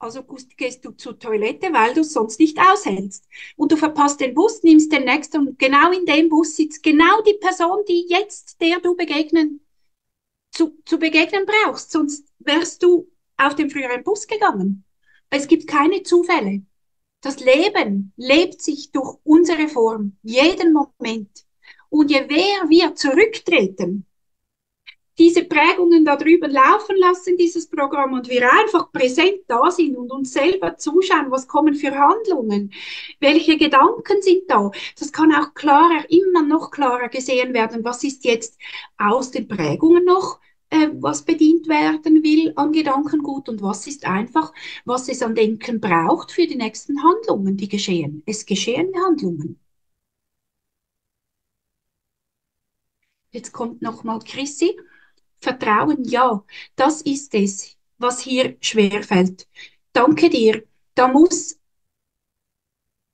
Also gehst du zur Toilette, weil du es sonst nicht aushältst. Und du verpasst den Bus, nimmst den nächsten und genau in dem Bus sitzt genau die Person, die jetzt der du begegnen, zu, zu begegnen brauchst. Sonst wärst du auf den früheren Bus gegangen. Es gibt keine Zufälle. Das Leben lebt sich durch unsere Form, jeden Moment. Und je mehr wir zurücktreten diese Prägungen da drüben laufen lassen, dieses Programm, und wir einfach präsent da sind und uns selber zuschauen, was kommen für Handlungen, welche Gedanken sind da. Das kann auch klarer, immer noch klarer gesehen werden, was ist jetzt aus den Prägungen noch äh, was bedient werden will an Gedankengut und was ist einfach, was es an Denken braucht für die nächsten Handlungen, die geschehen. Es geschehen Handlungen. Jetzt kommt nochmal Chrissy. Vertrauen, ja, das ist es, was hier schwerfällt. Danke dir. Da muss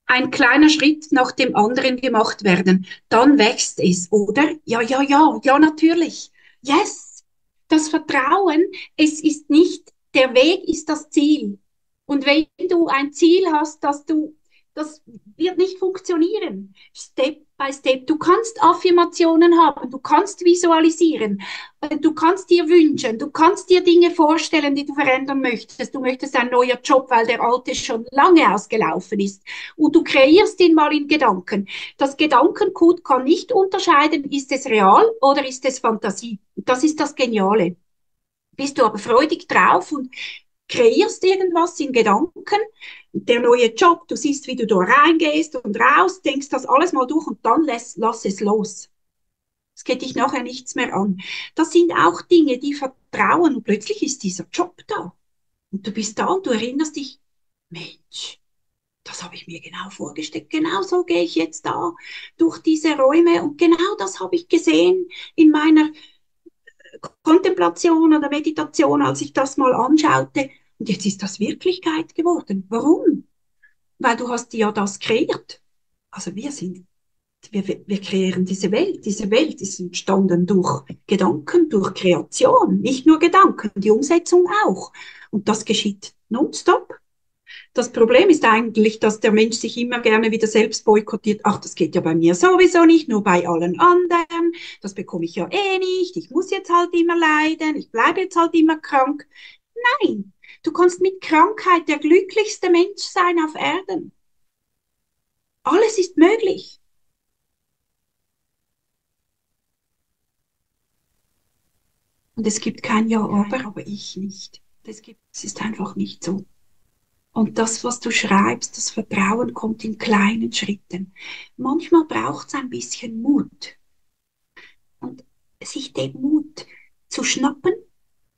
ein kleiner Schritt nach dem anderen gemacht werden. Dann wächst es, oder? Ja, ja, ja, ja, natürlich. Yes. Das Vertrauen, es ist nicht, der Weg ist das Ziel. Und wenn du ein Ziel hast, dass du das wird nicht funktionieren. Step by Step. Du kannst Affirmationen haben, du kannst visualisieren, äh, du kannst dir wünschen, du kannst dir Dinge vorstellen, die du verändern möchtest. Du möchtest einen neuen Job, weil der alte schon lange ausgelaufen ist. Und du kreierst ihn mal in Gedanken. Das Gedankencode kann nicht unterscheiden, ist es real oder ist es Fantasie. Das ist das Geniale. Bist du aber freudig drauf und kreierst irgendwas in Gedanken, der neue Job, du siehst, wie du da reingehst und raus, denkst das alles mal durch und dann lass, lass es los. Es geht dich nachher nichts mehr an. Das sind auch Dinge, die vertrauen und plötzlich ist dieser Job da. Und du bist da und du erinnerst dich, Mensch, das habe ich mir genau vorgestellt. Genau so gehe ich jetzt da durch diese Räume und genau das habe ich gesehen in meiner Kontemplation oder Meditation, als ich das mal anschaute. Und jetzt ist das Wirklichkeit geworden. Warum? Weil du hast ja das kreiert. Also wir sind wir, wir kreieren diese Welt. Diese Welt ist entstanden durch Gedanken, durch Kreation. Nicht nur Gedanken, die Umsetzung auch. Und das geschieht nonstop. Das Problem ist eigentlich, dass der Mensch sich immer gerne wieder selbst boykottiert. Ach, das geht ja bei mir sowieso nicht, nur bei allen anderen. Das bekomme ich ja eh nicht. Ich muss jetzt halt immer leiden. Ich bleibe jetzt halt immer krank. Nein, du kannst mit Krankheit der glücklichste Mensch sein auf Erden. Alles ist möglich. Und es gibt kein Ja, aber, aber ich nicht. Es, gibt, es ist einfach nicht so. Und das, was du schreibst, das Vertrauen kommt in kleinen Schritten. Manchmal braucht es ein bisschen Mut. Und sich den Mut zu schnappen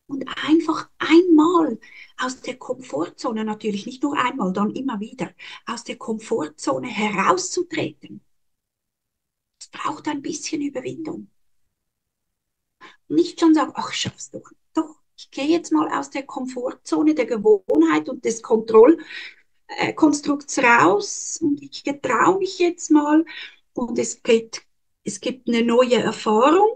und einfach einmal aus der Komfortzone, natürlich nicht nur einmal, dann immer wieder, aus der Komfortzone herauszutreten. Es braucht ein bisschen Überwindung nicht schon sagen, ach, schaff's doch. Doch, ich gehe jetzt mal aus der Komfortzone der Gewohnheit und des Kontrollkonstrukts raus und ich getraue mich jetzt mal und es geht, es gibt eine neue Erfahrung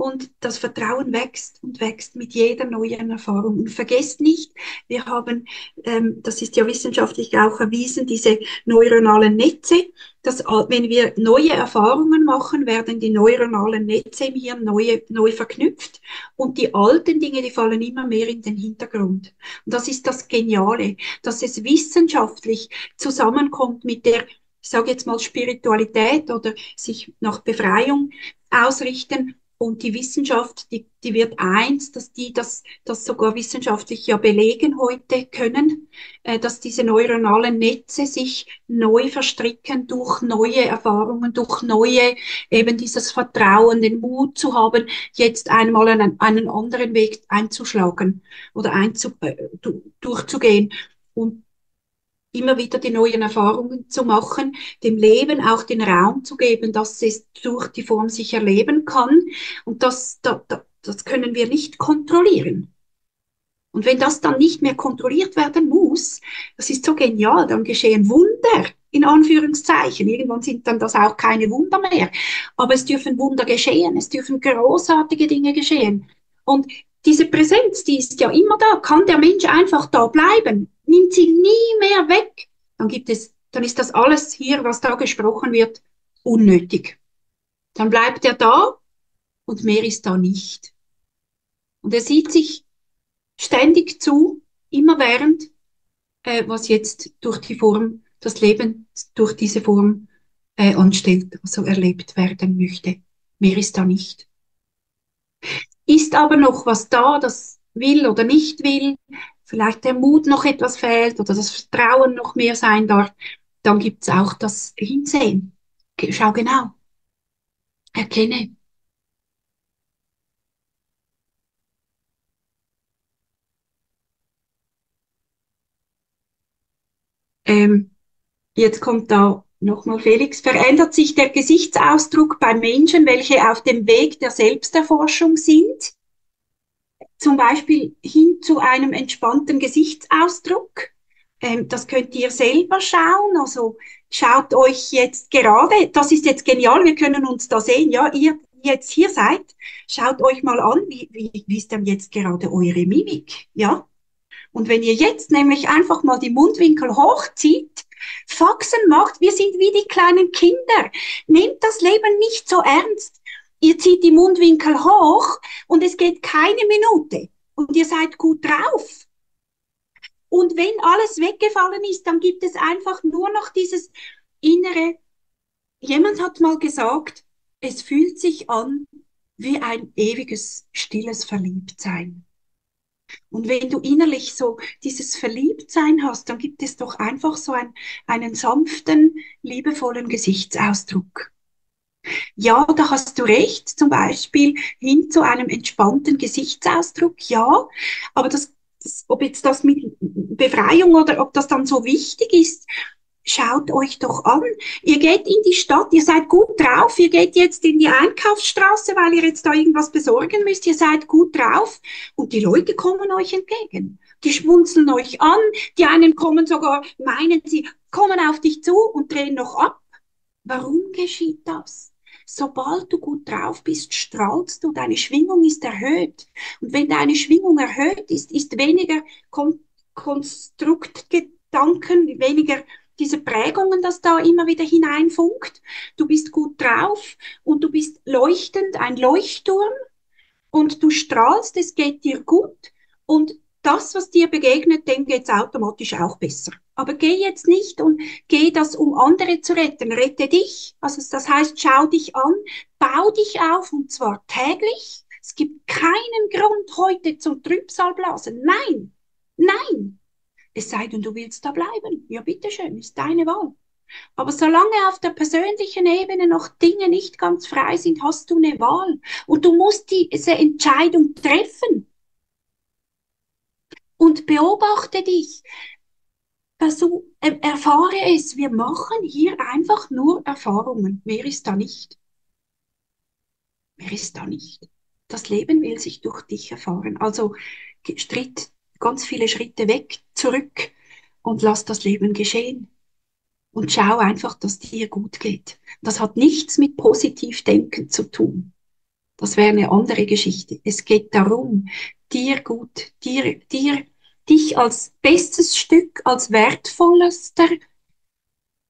und das Vertrauen wächst und wächst mit jeder neuen Erfahrung. Und vergesst nicht, wir haben, ähm, das ist ja wissenschaftlich auch erwiesen, diese neuronalen Netze, dass wenn wir neue Erfahrungen machen, werden die neuronalen Netze im Hirn neu, neu verknüpft und die alten Dinge, die fallen immer mehr in den Hintergrund. Und das ist das Geniale, dass es wissenschaftlich zusammenkommt mit der ich sage jetzt mal Spiritualität oder sich nach Befreiung ausrichten und die Wissenschaft, die, die wird eins, dass die das, das sogar wissenschaftlich ja belegen heute können, äh, dass diese neuronalen Netze sich neu verstricken durch neue Erfahrungen, durch neue, eben dieses Vertrauen, den Mut zu haben, jetzt einmal einen, einen anderen Weg einzuschlagen oder einzu, äh, durchzugehen. Und immer wieder die neuen Erfahrungen zu machen, dem Leben auch den Raum zu geben, dass es durch die Form sich erleben kann. Und das, das, das können wir nicht kontrollieren. Und wenn das dann nicht mehr kontrolliert werden muss, das ist so genial, dann geschehen Wunder, in Anführungszeichen. Irgendwann sind dann das auch keine Wunder mehr. Aber es dürfen Wunder geschehen, es dürfen großartige Dinge geschehen. Und diese Präsenz, die ist ja immer da. Kann der Mensch einfach da bleiben? Nimmt sie nie mehr weg? Dann gibt es, dann ist das alles hier, was da gesprochen wird, unnötig. Dann bleibt er da und mehr ist da nicht. Und er sieht sich ständig zu, immer während, äh, was jetzt durch die Form, das Leben durch diese Form äh, anstellt, also erlebt werden möchte. Mehr ist da nicht. Ist aber noch was da, das will oder nicht will, vielleicht der Mut noch etwas fehlt oder das Vertrauen noch mehr sein darf, dann gibt es auch das Hinsehen. Schau genau. Erkenne. Ähm, jetzt kommt da nochmal Felix. Verändert sich der Gesichtsausdruck bei Menschen, welche auf dem Weg der Selbsterforschung sind? Zum Beispiel hin zu einem entspannten Gesichtsausdruck. Ähm, das könnt ihr selber schauen. Also schaut euch jetzt gerade, das ist jetzt genial, wir können uns da sehen, ja, ihr jetzt hier seid, schaut euch mal an, wie, wie, wie ist denn jetzt gerade eure Mimik, ja? Und wenn ihr jetzt nämlich einfach mal die Mundwinkel hochzieht, Faxen macht, wir sind wie die kleinen Kinder. Nehmt das Leben nicht so ernst ihr zieht die Mundwinkel hoch und es geht keine Minute und ihr seid gut drauf. Und wenn alles weggefallen ist, dann gibt es einfach nur noch dieses innere, jemand hat mal gesagt, es fühlt sich an wie ein ewiges, stilles Verliebtsein. Und wenn du innerlich so dieses Verliebtsein hast, dann gibt es doch einfach so ein, einen sanften, liebevollen Gesichtsausdruck. Ja, da hast du recht, zum Beispiel hin zu einem entspannten Gesichtsausdruck, ja, aber das, das, ob jetzt das mit Befreiung oder ob das dann so wichtig ist, schaut euch doch an. Ihr geht in die Stadt, ihr seid gut drauf, ihr geht jetzt in die Einkaufsstraße, weil ihr jetzt da irgendwas besorgen müsst, ihr seid gut drauf und die Leute kommen euch entgegen. Die schmunzeln euch an, die einen kommen sogar, meinen sie, kommen auf dich zu und drehen noch ab Warum geschieht das? Sobald du gut drauf bist, strahlst du, deine Schwingung ist erhöht. Und wenn deine Schwingung erhöht ist, ist weniger Kon Konstruktgedanken, weniger diese Prägungen, das da immer wieder hineinfunkt. Du bist gut drauf und du bist leuchtend, ein Leuchtturm und du strahlst, es geht dir gut und das, was dir begegnet, dem geht's automatisch auch besser. Aber geh jetzt nicht und geh das, um andere zu retten. Rette dich. Also das heißt, schau dich an, bau dich auf und zwar täglich. Es gibt keinen Grund heute zum Trübsalblasen. Nein, nein. Es sei denn, du willst da bleiben. Ja, bitteschön, ist deine Wahl. Aber solange auf der persönlichen Ebene noch Dinge nicht ganz frei sind, hast du eine Wahl. Und du musst diese Entscheidung treffen. Und beobachte dich. Versuch, äh, erfahre es. Wir machen hier einfach nur Erfahrungen. Wer ist da nicht? Wer ist da nicht? Das Leben will sich durch dich erfahren. Also Schritt, ganz viele Schritte weg, zurück und lass das Leben geschehen und schau einfach, dass dir gut geht. Das hat nichts mit Positivdenken zu tun. Das wäre eine andere Geschichte. Es geht darum, dir gut, dir, dir, dich als bestes Stück, als wertvollster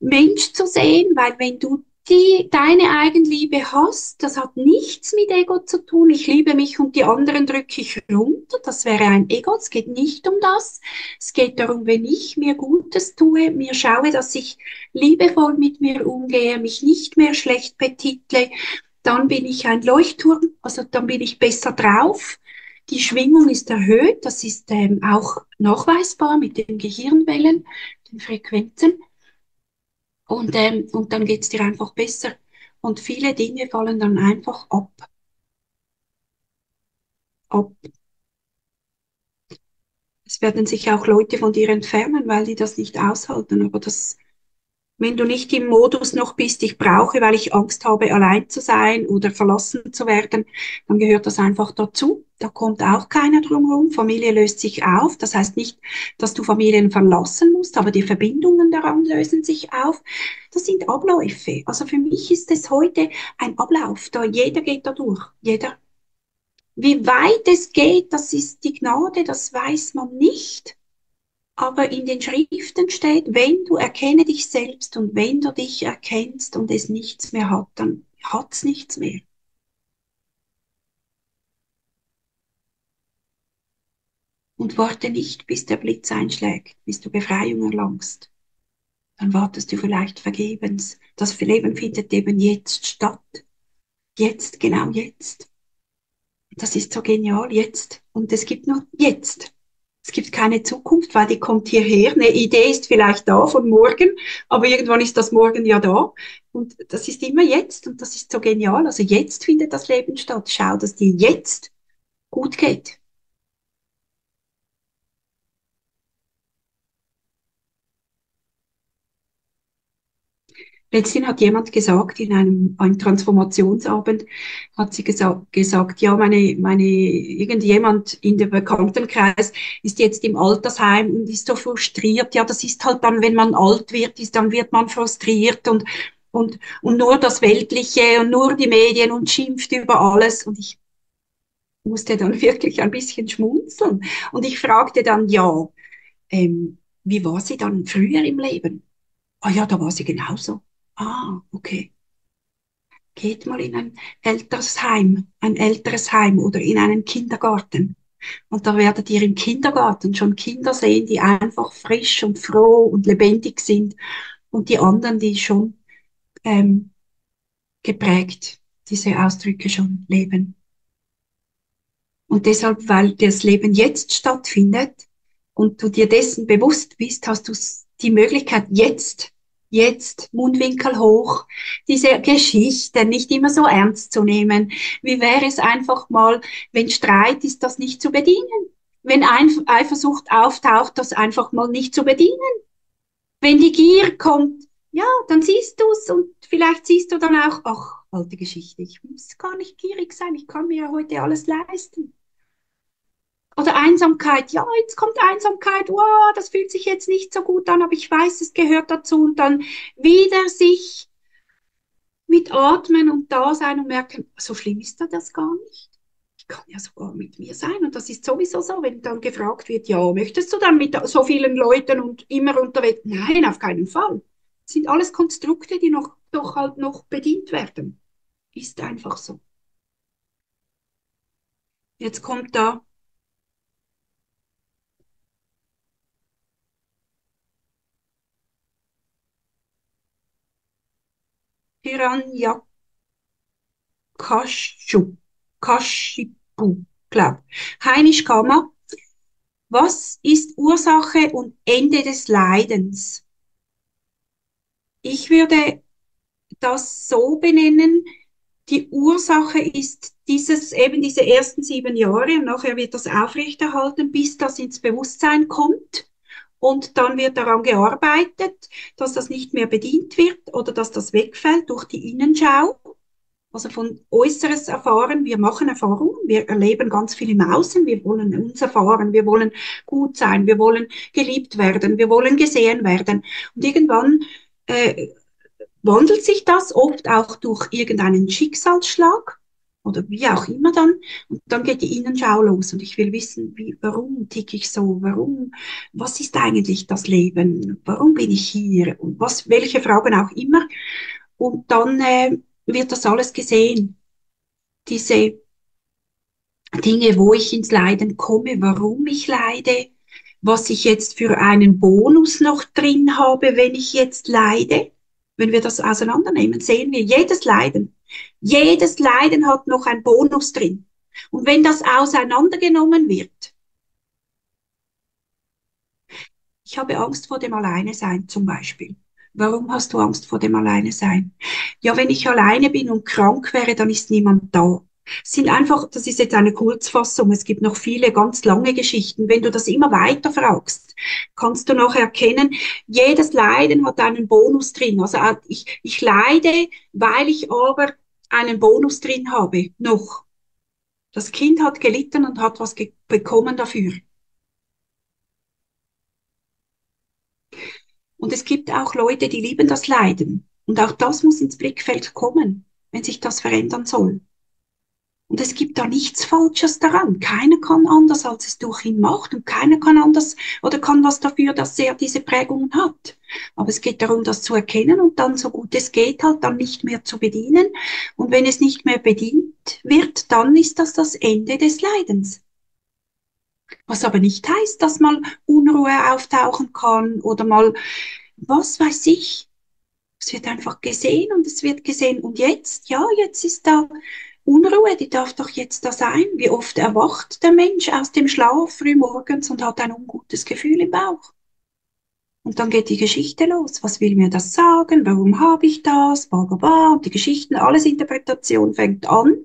Mensch zu sehen, weil wenn du die deine Eigenliebe hast, das hat nichts mit Ego zu tun. Ich liebe mich und die anderen drücke ich runter. Das wäre ein Ego. Es geht nicht um das. Es geht darum, wenn ich mir Gutes tue, mir schaue, dass ich liebevoll mit mir umgehe, mich nicht mehr schlecht betitle, dann bin ich ein Leuchtturm, also dann bin ich besser drauf. Die Schwingung ist erhöht, das ist ähm, auch nachweisbar mit den Gehirnwellen, den Frequenzen. Und, ähm, und dann geht's dir einfach besser. Und viele Dinge fallen dann einfach ab. Ab. Es werden sich auch Leute von dir entfernen, weil die das nicht aushalten. Aber das, wenn du nicht im Modus noch bist, ich brauche, weil ich Angst habe, allein zu sein oder verlassen zu werden, dann gehört das einfach dazu. Da kommt auch keiner drumherum. Familie löst sich auf. Das heißt nicht, dass du Familien verlassen musst, aber die Verbindungen daran lösen sich auf. Das sind Abläufe. Also für mich ist es heute ein Ablauf. Da jeder geht da durch. Jeder. Wie weit es geht, das ist die Gnade, das weiß man nicht aber in den Schriften steht, wenn du erkenne dich selbst und wenn du dich erkennst und es nichts mehr hat, dann hat's nichts mehr. Und warte nicht, bis der Blitz einschlägt, bis du Befreiung erlangst. Dann wartest du vielleicht vergebens. Das Leben findet eben jetzt statt. Jetzt, genau jetzt. Das ist so genial, jetzt. Und es gibt nur jetzt. Es gibt keine Zukunft, weil die kommt hierher. Eine Idee ist vielleicht da von morgen, aber irgendwann ist das morgen ja da. Und das ist immer jetzt und das ist so genial. Also jetzt findet das Leben statt. Schau, dass dir jetzt gut geht. Letztens hat jemand gesagt, in einem, einem Transformationsabend, hat sie gesa gesagt, ja, meine, meine, irgendjemand in dem Bekanntenkreis ist jetzt im Altersheim und ist so frustriert. Ja, das ist halt dann, wenn man alt wird, ist, dann wird man frustriert und, und, und nur das Weltliche und nur die Medien und schimpft über alles. Und ich musste dann wirklich ein bisschen schmunzeln. Und ich fragte dann, ja, ähm, wie war sie dann früher im Leben? Ah ja, da war sie genauso. Ah, okay. Geht mal in ein älteres Heim, ein älteres Heim oder in einen Kindergarten. Und da werdet ihr im Kindergarten schon Kinder sehen, die einfach frisch und froh und lebendig sind. Und die anderen, die schon ähm, geprägt diese Ausdrücke schon leben. Und deshalb, weil das Leben jetzt stattfindet und du dir dessen bewusst bist, hast du die Möglichkeit, jetzt jetzt Mundwinkel hoch, diese Geschichte nicht immer so ernst zu nehmen. Wie wäre es einfach mal, wenn Streit ist, das nicht zu bedienen? Wenn Eifersucht auftaucht, das einfach mal nicht zu bedienen? Wenn die Gier kommt, ja, dann siehst du es und vielleicht siehst du dann auch, ach, alte Geschichte, ich muss gar nicht gierig sein, ich kann mir ja heute alles leisten. Oder Einsamkeit, ja, jetzt kommt Einsamkeit, wow, das fühlt sich jetzt nicht so gut an, aber ich weiß, es gehört dazu und dann wieder sich mit Atmen und da sein und merken, so schlimm ist das gar nicht. Ich kann ja sogar mit mir sein. Und das ist sowieso so, wenn dann gefragt wird, ja, möchtest du dann mit so vielen Leuten und immer unterwegs? Nein, auf keinen Fall. Das sind alles Konstrukte, die noch, doch halt noch bedient werden. Ist einfach so. Jetzt kommt da Hiranyakashipu, Kashipu, glaub. Heinisch Kammer. Was ist Ursache und Ende des Leidens? Ich würde das so benennen, die Ursache ist dieses, eben diese ersten sieben Jahre und nachher wird das aufrechterhalten, bis das ins Bewusstsein kommt. Und dann wird daran gearbeitet, dass das nicht mehr bedient wird oder dass das wegfällt durch die Innenschau. Also von Äußeres erfahren, wir machen Erfahrungen, wir erleben ganz viel im Außen, wir wollen uns erfahren, wir wollen gut sein, wir wollen geliebt werden, wir wollen gesehen werden. Und irgendwann äh, wandelt sich das oft auch durch irgendeinen Schicksalsschlag oder wie auch immer dann. Und dann geht die Innenschau los und ich will wissen, wie, warum ticke ich so? Warum? Was ist eigentlich das Leben? Warum bin ich hier? Und was, welche Fragen auch immer. Und dann äh, wird das alles gesehen. Diese Dinge, wo ich ins Leiden komme, warum ich leide, was ich jetzt für einen Bonus noch drin habe, wenn ich jetzt leide. Wenn wir das auseinandernehmen, sehen wir jedes Leiden jedes Leiden hat noch ein Bonus drin. Und wenn das auseinandergenommen wird, ich habe Angst vor dem Alleine sein zum Beispiel. Warum hast du Angst vor dem Alleine sein? Ja, wenn ich alleine bin und krank wäre, dann ist niemand da. Sind einfach, das ist jetzt eine Kurzfassung, es gibt noch viele ganz lange Geschichten. Wenn du das immer weiter fragst, kannst du noch erkennen, jedes Leiden hat einen Bonus drin. Also ich, ich leide, weil ich aber einen Bonus drin habe, noch. Das Kind hat gelitten und hat was bekommen dafür. Und es gibt auch Leute, die lieben das Leiden. Und auch das muss ins Blickfeld kommen, wenn sich das verändern soll. Und es gibt da nichts Falsches daran. Keiner kann anders, als es durch ihn macht. Und keiner kann anders oder kann was dafür, dass er diese Prägungen hat. Aber es geht darum, das zu erkennen und dann, so gut es geht, halt dann nicht mehr zu bedienen. Und wenn es nicht mehr bedient wird, dann ist das das Ende des Leidens. Was aber nicht heißt, dass mal Unruhe auftauchen kann oder mal, was weiß ich. Es wird einfach gesehen und es wird gesehen. Und jetzt, ja, jetzt ist da Unruhe, die darf doch jetzt da sein. Wie oft erwacht der Mensch aus dem Schlaf früh morgens und hat ein ungutes Gefühl im Bauch. Und dann geht die Geschichte los. Was will mir das sagen? Warum habe ich das? Bah, Und die Geschichten, alles Interpretation fängt an.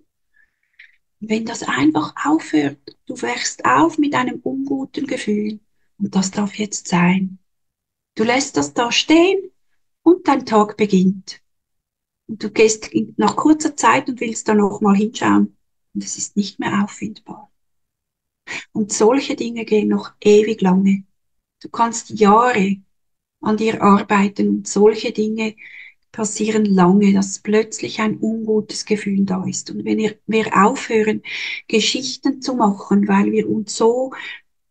Und wenn das einfach aufhört, du wächst auf mit einem unguten Gefühl. Und das darf jetzt sein. Du lässt das da stehen und dein Tag beginnt. Du gehst nach kurzer Zeit und willst da noch mal hinschauen. Und es ist nicht mehr auffindbar. Und solche Dinge gehen noch ewig lange. Du kannst Jahre an dir arbeiten und solche Dinge passieren lange, dass plötzlich ein ungutes Gefühl da ist. Und wenn wir, wir aufhören, Geschichten zu machen, weil wir uns so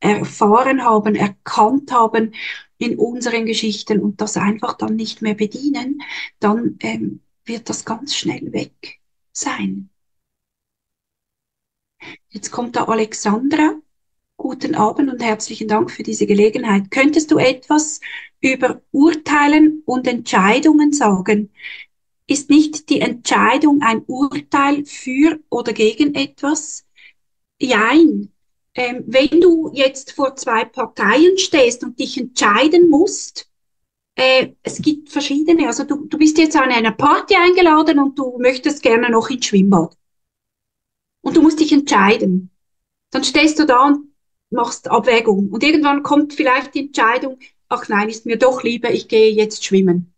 erfahren haben, erkannt haben in unseren Geschichten und das einfach dann nicht mehr bedienen, dann ähm, wird das ganz schnell weg sein. Jetzt kommt da Alexandra. Guten Abend und herzlichen Dank für diese Gelegenheit. Könntest du etwas über Urteilen und Entscheidungen sagen? Ist nicht die Entscheidung ein Urteil für oder gegen etwas? Jein. Ähm, wenn du jetzt vor zwei Parteien stehst und dich entscheiden musst, äh, es gibt verschiedene. Also du, du bist jetzt an einer Party eingeladen und du möchtest gerne noch ins Schwimmbad. Und du musst dich entscheiden. Dann stehst du da und machst Abwägung. Und irgendwann kommt vielleicht die Entscheidung, ach nein, ist mir doch lieber, ich gehe jetzt schwimmen.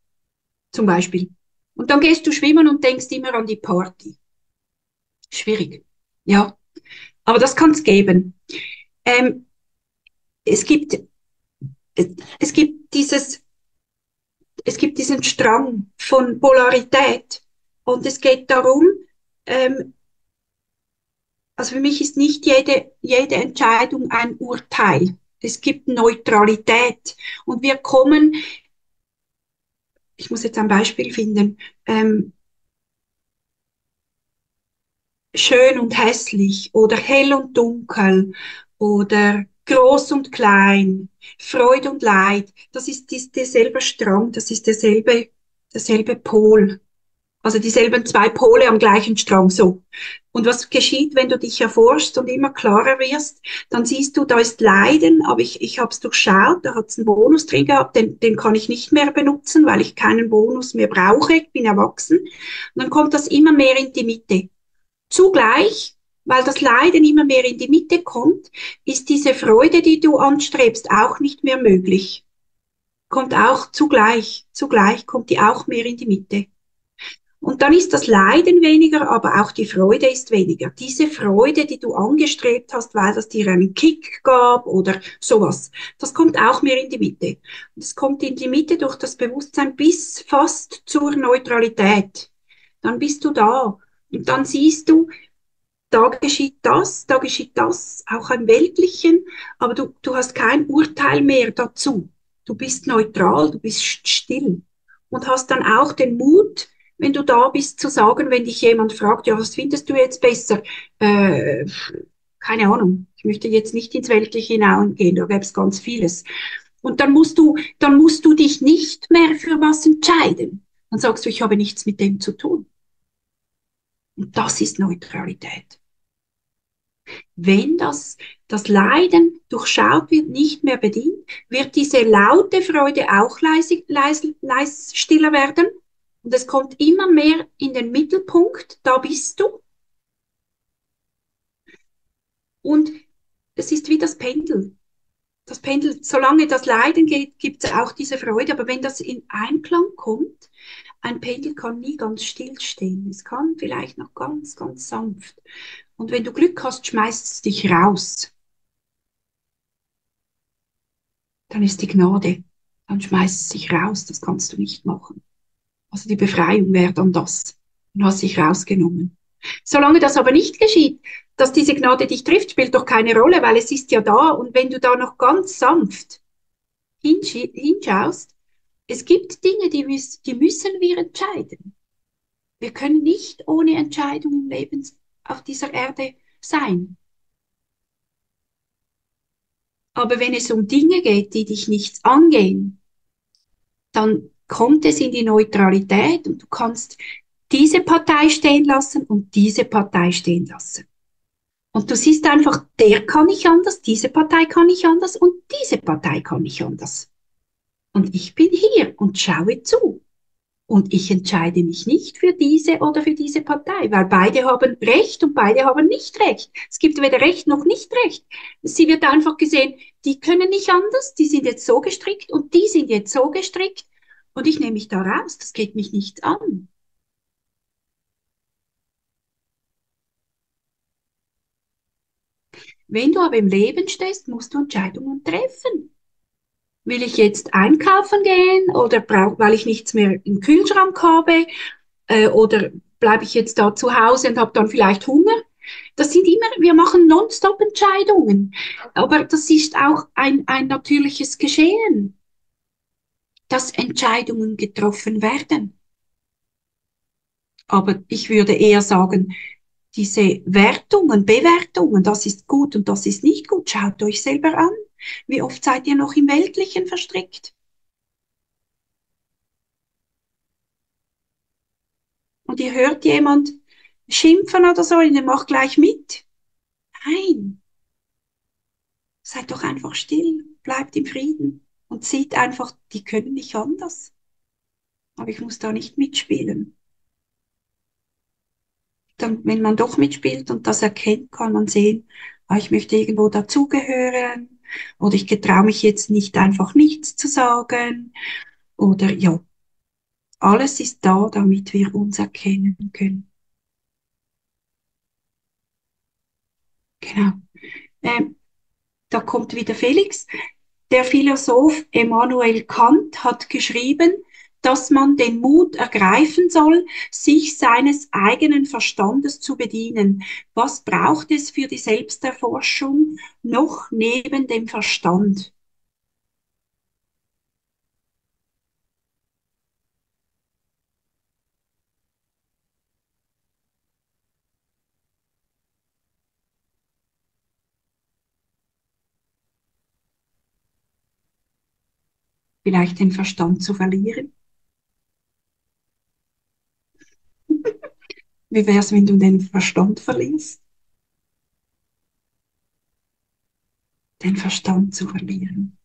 Zum Beispiel. Und dann gehst du schwimmen und denkst immer an die Party. Schwierig. Ja. Aber das kann es geben. Ähm, es gibt, es gibt dieses es gibt diesen Strang von Polarität. Und es geht darum, ähm, also für mich ist nicht jede, jede Entscheidung ein Urteil. Es gibt Neutralität. Und wir kommen, ich muss jetzt ein Beispiel finden, ähm, schön und hässlich oder hell und dunkel oder groß und klein, Freude und Leid, das ist, ist derselbe Strang, das ist derselbe, derselbe Pol. Also dieselben zwei Pole am gleichen Strang, so. Und was geschieht, wenn du dich erforschst und immer klarer wirst, dann siehst du, da ist Leiden, aber ich, ich habe es durchschaut, da hat es einen Bonus drin gehabt, den, den kann ich nicht mehr benutzen, weil ich keinen Bonus mehr brauche, ich bin erwachsen. Und dann kommt das immer mehr in die Mitte. Zugleich, weil das Leiden immer mehr in die Mitte kommt, ist diese Freude, die du anstrebst, auch nicht mehr möglich. Kommt auch zugleich, zugleich kommt die auch mehr in die Mitte. Und dann ist das Leiden weniger, aber auch die Freude ist weniger. Diese Freude, die du angestrebt hast, weil das dir einen Kick gab oder sowas, das kommt auch mehr in die Mitte. Und es kommt in die Mitte durch das Bewusstsein bis fast zur Neutralität. Dann bist du da. Und dann siehst du, da geschieht das, da geschieht das, auch im Weltlichen, aber du, du hast kein Urteil mehr dazu. Du bist neutral, du bist still und hast dann auch den Mut, wenn du da bist, zu sagen, wenn dich jemand fragt, ja, was findest du jetzt besser? Äh, keine Ahnung. Ich möchte jetzt nicht ins Weltliche hinausgehen, da gäbe es ganz vieles. Und dann musst du, dann musst du dich nicht mehr für was entscheiden. Dann sagst du, ich habe nichts mit dem zu tun. Und das ist Neutralität. Wenn das, das Leiden durchschaut wird, nicht mehr bedient, wird diese laute Freude auch leise, leise, leise stiller werden und es kommt immer mehr in den Mittelpunkt, da bist du. Und es ist wie das Pendel. Das Pendel, solange das Leiden geht, gibt es auch diese Freude, aber wenn das in Einklang kommt, ein Pendel kann nie ganz still stehen. Es kann vielleicht noch ganz, ganz sanft. Und wenn du Glück hast, schmeißt es dich raus. Dann ist die Gnade. Dann schmeißt es sich raus. Das kannst du nicht machen. Also die Befreiung wäre dann das. Du hast sich rausgenommen. Solange das aber nicht geschieht, dass diese Gnade dich trifft, spielt doch keine Rolle, weil es ist ja da. Und wenn du da noch ganz sanft hinschaust, es gibt Dinge, die, müß, die müssen wir entscheiden. Wir können nicht ohne Entscheidung im Leben auf dieser Erde sein. Aber wenn es um Dinge geht, die dich nichts angehen, dann kommt es in die Neutralität und du kannst diese Partei stehen lassen und diese Partei stehen lassen. Und du siehst einfach, der kann nicht anders, diese Partei kann nicht anders und diese Partei kann nicht anders. Und ich bin hier und schaue zu. Und ich entscheide mich nicht für diese oder für diese Partei, weil beide haben Recht und beide haben nicht Recht. Es gibt weder Recht noch nicht Recht. Sie wird einfach gesehen, die können nicht anders, die sind jetzt so gestrickt und die sind jetzt so gestrickt und ich nehme mich da raus, das geht mich nichts an. Wenn du aber im Leben stehst, musst du Entscheidungen treffen. Will ich jetzt einkaufen gehen oder brauch, weil ich nichts mehr im Kühlschrank habe? Äh, oder bleibe ich jetzt da zu Hause und habe dann vielleicht Hunger? Das sind immer, wir machen nonstop Entscheidungen. Aber das ist auch ein, ein natürliches Geschehen dass Entscheidungen getroffen werden. Aber ich würde eher sagen, diese Wertungen, Bewertungen, das ist gut und das ist nicht gut, schaut euch selber an. Wie oft seid ihr noch im Weltlichen verstrickt? Und ihr hört jemand schimpfen oder so und ihr macht gleich mit. Nein. Seid doch einfach still, bleibt im Frieden und sieht einfach, die können nicht anders. Aber ich muss da nicht mitspielen. Dann, wenn man doch mitspielt und das erkennt, kann man sehen, ah, ich möchte irgendwo dazugehören oder ich getraue mich jetzt nicht einfach nichts zu sagen oder ja, alles ist da, damit wir uns erkennen können. Genau. Ähm, da kommt wieder Felix. Der Philosoph Immanuel Kant hat geschrieben, dass man den Mut ergreifen soll, sich seines eigenen Verstandes zu bedienen. Was braucht es für die Selbsterforschung noch neben dem Verstand? vielleicht den Verstand zu verlieren? Wie wäre es, wenn du den Verstand verlierst? Den Verstand zu verlieren.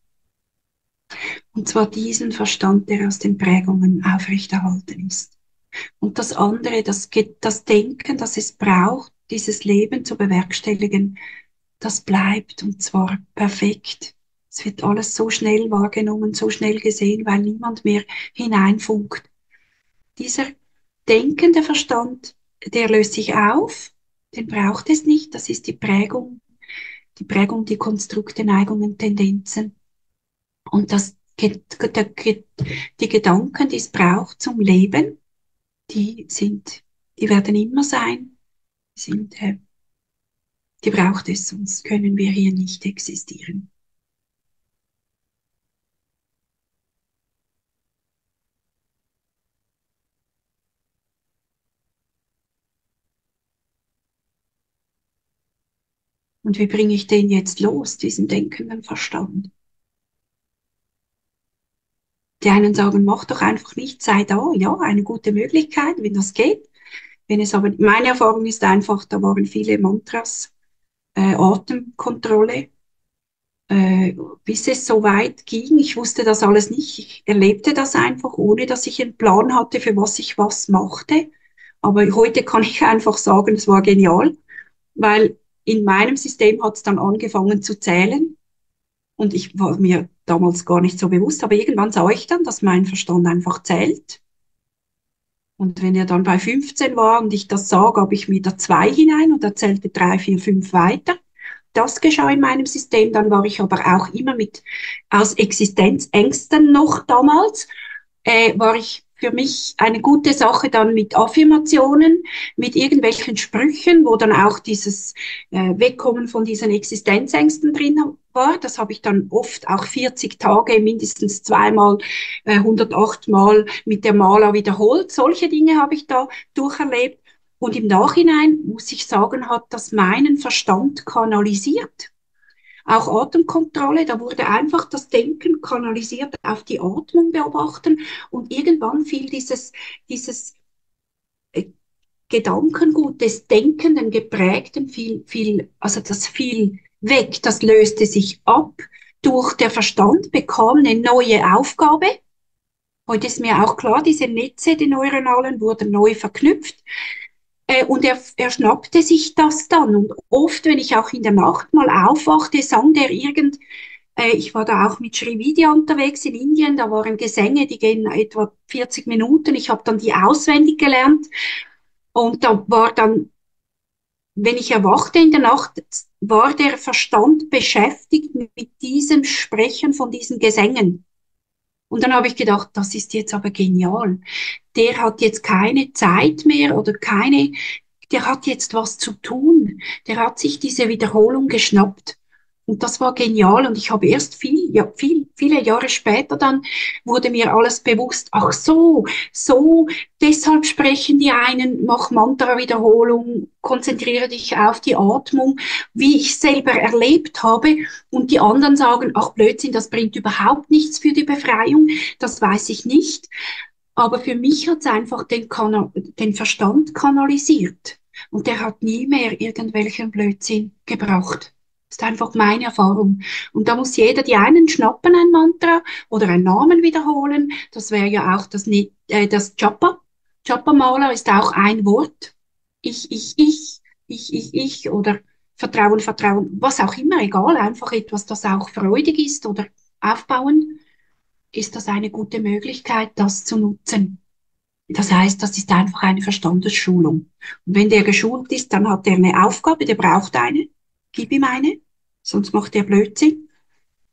Und zwar diesen Verstand, der aus den Prägungen aufrechterhalten ist. Und das andere, das, das Denken, das es braucht, dieses Leben zu bewerkstelligen, das bleibt und zwar perfekt es wird alles so schnell wahrgenommen, so schnell gesehen, weil niemand mehr hineinfunkt. Dieser denkende Verstand, der löst sich auf, den braucht es nicht, das ist die Prägung, die Prägung, die Konstrukte, Neigungen, Tendenzen. Und das, die Gedanken, die es braucht zum Leben, die sind, die werden immer sein, sind, äh, die braucht es, sonst können wir hier nicht existieren. Und wie bringe ich den jetzt los, diesen denkenden Verstand? Die einen sagen, mach doch einfach nicht, sei da. Ja, eine gute Möglichkeit, wenn das geht. Wenn es aber, meine Erfahrung ist einfach, da waren viele Mantras, äh, Atemkontrolle, äh, bis es so weit ging. Ich wusste das alles nicht. Ich erlebte das einfach, ohne dass ich einen Plan hatte, für was ich was machte. Aber heute kann ich einfach sagen, es war genial, weil in meinem System hat es dann angefangen zu zählen. Und ich war mir damals gar nicht so bewusst, aber irgendwann sah ich dann, dass mein Verstand einfach zählt. Und wenn er dann bei 15 war und ich das sah, gab ich wieder zwei hinein und er zählte drei, vier, fünf weiter. Das geschah in meinem System. Dann war ich aber auch immer mit aus Existenzängsten noch damals, äh, war ich für mich eine gute Sache dann mit Affirmationen, mit irgendwelchen Sprüchen, wo dann auch dieses äh, Wegkommen von diesen Existenzängsten drin war. Das habe ich dann oft auch 40 Tage mindestens zweimal, äh, 108 Mal mit der Maler wiederholt. Solche Dinge habe ich da durcherlebt. Und im Nachhinein muss ich sagen, hat das meinen Verstand kanalisiert. Auch Atemkontrolle, da wurde einfach das Denken kanalisiert auf die Atmung beobachten und irgendwann fiel dieses, dieses äh, Gedankengut des Denkenden, Geprägten viel, viel, also das fiel weg, das löste sich ab. Durch der Verstand bekam eine neue Aufgabe. Heute ist mir auch klar, diese Netze, die neuronalen, wurden neu verknüpft. Äh, und er, er schnappte sich das dann. Und oft, wenn ich auch in der Nacht mal aufwachte, sang der irgend, äh, ich war da auch mit Srividya unterwegs in Indien, da waren Gesänge, die gehen etwa 40 Minuten. Ich habe dann die auswendig gelernt. Und da war dann, wenn ich erwachte in der Nacht, war der Verstand beschäftigt mit diesem Sprechen von diesen Gesängen. Und dann habe ich gedacht, das ist jetzt aber genial. Der hat jetzt keine Zeit mehr oder keine, der hat jetzt was zu tun. Der hat sich diese Wiederholung geschnappt. Und das war genial. Und ich habe erst viel, ja, viel, viele Jahre später dann wurde mir alles bewusst. Ach so, so, deshalb sprechen die einen, mach Mantra-Wiederholung, konzentriere dich auf die Atmung, wie ich selber erlebt habe. Und die anderen sagen, ach Blödsinn, das bringt überhaupt nichts für die Befreiung. Das weiß ich nicht. Aber für mich hat es einfach den, Kanal, den Verstand kanalisiert. Und der hat nie mehr irgendwelchen Blödsinn gebracht. Ist einfach meine Erfahrung. Und da muss jeder, die einen schnappen ein Mantra oder einen Namen wiederholen. Das wäre ja auch das, äh, das Japa. Japa-Maler ist auch ein Wort. Ich, ich, ich, ich, ich, ich oder Vertrauen, Vertrauen, was auch immer, egal, einfach etwas, das auch freudig ist oder aufbauen, ist das eine gute Möglichkeit, das zu nutzen. Das heißt, das ist einfach eine Verstandesschulung. Und wenn der geschult ist, dann hat er eine Aufgabe, der braucht eine gib ihm eine, sonst macht er Blödsinn.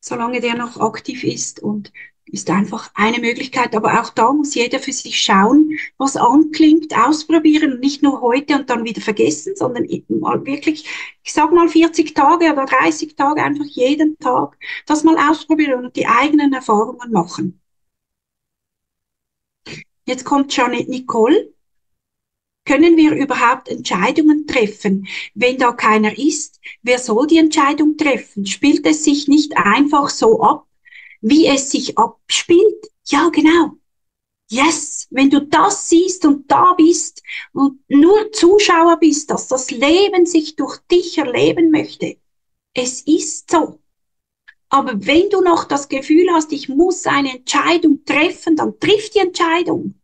solange der noch aktiv ist und ist einfach eine Möglichkeit. Aber auch da muss jeder für sich schauen, was anklingt, ausprobieren und nicht nur heute und dann wieder vergessen, sondern mal wirklich, ich sag mal 40 Tage oder 30 Tage einfach jeden Tag das mal ausprobieren und die eigenen Erfahrungen machen. Jetzt kommt Janet Nicole. Können wir überhaupt Entscheidungen treffen, wenn da keiner ist? Wer soll die Entscheidung treffen? Spielt es sich nicht einfach so ab, wie es sich abspielt? Ja, genau. Yes, wenn du das siehst und da bist und nur Zuschauer bist, dass das Leben sich durch dich erleben möchte. Es ist so. Aber wenn du noch das Gefühl hast, ich muss eine Entscheidung treffen, dann triff die Entscheidung.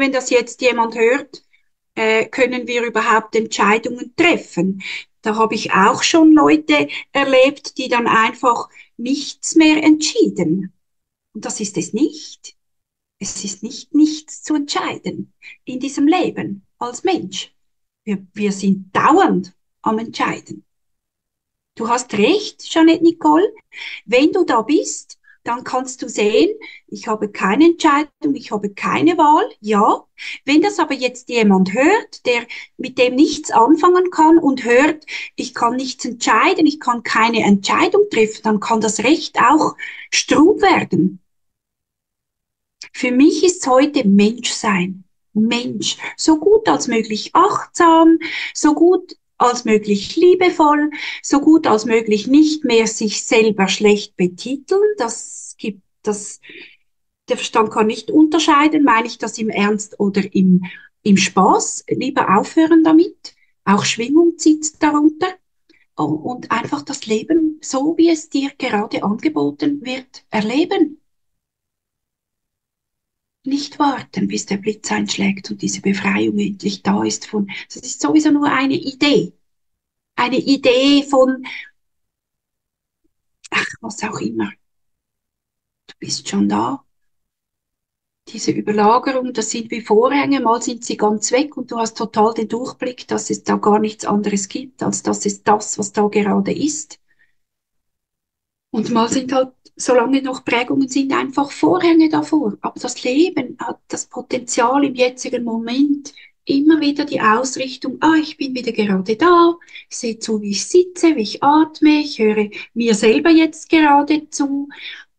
Wenn das jetzt jemand hört, äh, können wir überhaupt Entscheidungen treffen? Da habe ich auch schon Leute erlebt, die dann einfach nichts mehr entschieden. Und das ist es nicht. Es ist nicht nichts zu entscheiden in diesem Leben als Mensch. Wir, wir sind dauernd am Entscheiden. Du hast recht, Jeanette Nicole. Wenn du da bist, dann kannst du sehen, ich habe keine Entscheidung, ich habe keine Wahl, ja. Wenn das aber jetzt jemand hört, der mit dem nichts anfangen kann und hört, ich kann nichts entscheiden, ich kann keine Entscheidung treffen, dann kann das Recht auch strub werden. Für mich ist heute Menschsein. Mensch, so gut als möglich achtsam, so gut als möglich liebevoll, so gut als möglich nicht mehr sich selber schlecht betiteln. Das gibt das, der Verstand kann nicht unterscheiden, meine ich das im Ernst oder im, im Spaß. Lieber aufhören damit. Auch Schwingung zieht darunter. Und einfach das Leben, so wie es dir gerade angeboten wird, erleben. Nicht warten, bis der Blitz einschlägt und diese Befreiung endlich da ist von, das ist sowieso nur eine Idee. Eine Idee von, ach, was auch immer. Du bist schon da. Diese Überlagerung, das sind wie Vorhänge, mal sind sie ganz weg und du hast total den Durchblick, dass es da gar nichts anderes gibt, als das ist das, was da gerade ist. Und mal sind halt solange noch Prägungen sind, einfach Vorhänge davor. Aber das Leben hat das Potenzial im jetzigen Moment immer wieder die Ausrichtung, ah, ich bin wieder gerade da, ich sehe zu, wie ich sitze, wie ich atme, ich höre mir selber jetzt gerade zu,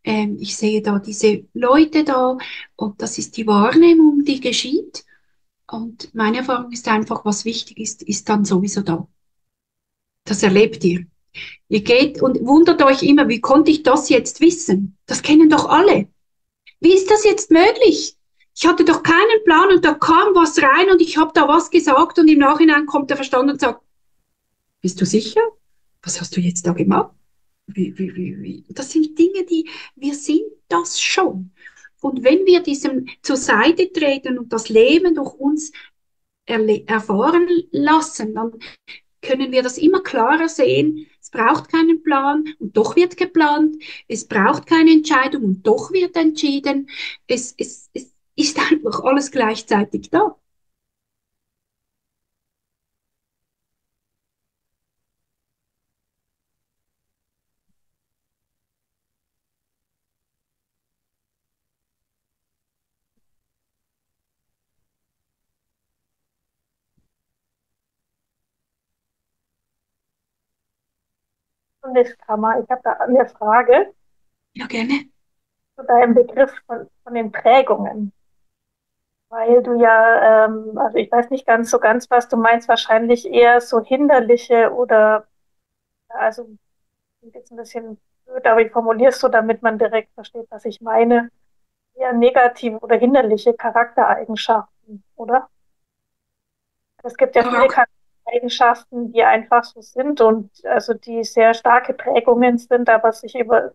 ähm, ich sehe da diese Leute da und das ist die Wahrnehmung, die geschieht. Und meine Erfahrung ist einfach, was wichtig ist, ist dann sowieso da. Das erlebt ihr. Ihr geht und wundert euch immer, wie konnte ich das jetzt wissen? Das kennen doch alle. Wie ist das jetzt möglich? Ich hatte doch keinen Plan und da kam was rein und ich habe da was gesagt und im Nachhinein kommt der Verstand und sagt, bist du sicher? Was hast du jetzt da gemacht? Wie, wie, wie? Das sind Dinge, die wir sind das schon. Und wenn wir diesem zur Seite treten und das Leben durch uns erfahren lassen, dann können wir das immer klarer sehen. Es braucht keinen Plan und doch wird geplant. Es braucht keine Entscheidung und doch wird entschieden. Es, es, es ist einfach alles gleichzeitig da. Bundeskammer. Ich habe da eine Frage. Ja, gerne. Zu deinem Begriff von, von den Prägungen. Weil du ja, ähm, also ich weiß nicht ganz so ganz, was du meinst, wahrscheinlich eher so hinderliche oder, also jetzt ein bisschen blöd, aber ich formuliere es so, damit man direkt versteht, was ich meine. Eher negative oder hinderliche Charaktereigenschaften, oder? Es gibt ja viele Charaktereigenschaften Eigenschaften, die einfach so sind und also die sehr starke Prägungen sind, aber sich über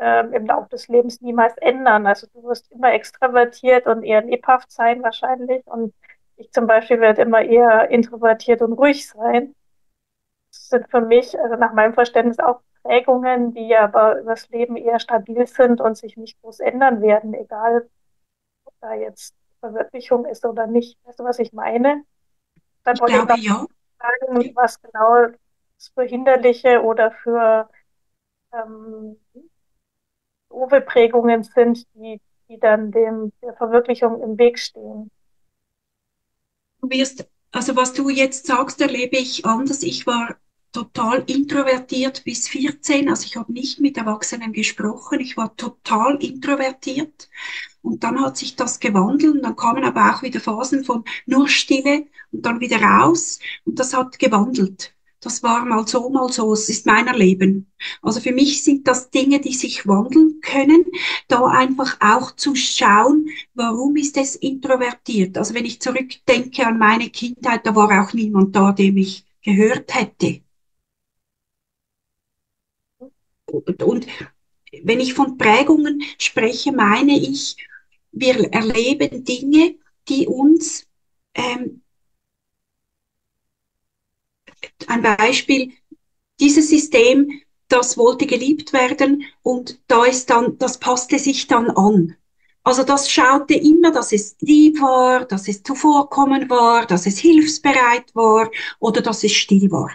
ähm, im Laufe des Lebens niemals ändern. Also du wirst immer extravertiert und eher lebhaft sein wahrscheinlich. Und ich zum Beispiel werde immer eher introvertiert und ruhig sein. Das sind für mich, also nach meinem Verständnis auch Prägungen, die aber übers Leben eher stabil sind und sich nicht groß ändern werden, egal ob da jetzt Verwirklichung ist oder nicht. Weißt du, was ich meine? Dann ich glaube, ja. Sagen, was genau für hinderliche oder für ähm, Prägungen sind, die, die dann dem, der Verwirklichung im Weg stehen. Du wirst, also was du jetzt sagst, erlebe ich anders. Ich war total introvertiert bis 14. Also ich habe nicht mit Erwachsenen gesprochen. Ich war total introvertiert. Und dann hat sich das gewandelt und dann kamen aber auch wieder Phasen von nur Stille und dann wieder raus. Und das hat gewandelt. Das war mal so, mal so. Es ist mein Erleben. Also für mich sind das Dinge, die sich wandeln können, da einfach auch zu schauen, warum ist es introvertiert. Also wenn ich zurückdenke an meine Kindheit, da war auch niemand da, dem ich gehört hätte. Und, wenn ich von Prägungen spreche, meine ich, wir erleben Dinge, die uns, ähm, ein Beispiel, dieses System, das wollte geliebt werden und da ist dann, das passte sich dann an. Also das schaute immer, dass es lieb war, dass es zuvorkommen war, dass es hilfsbereit war oder dass es still war.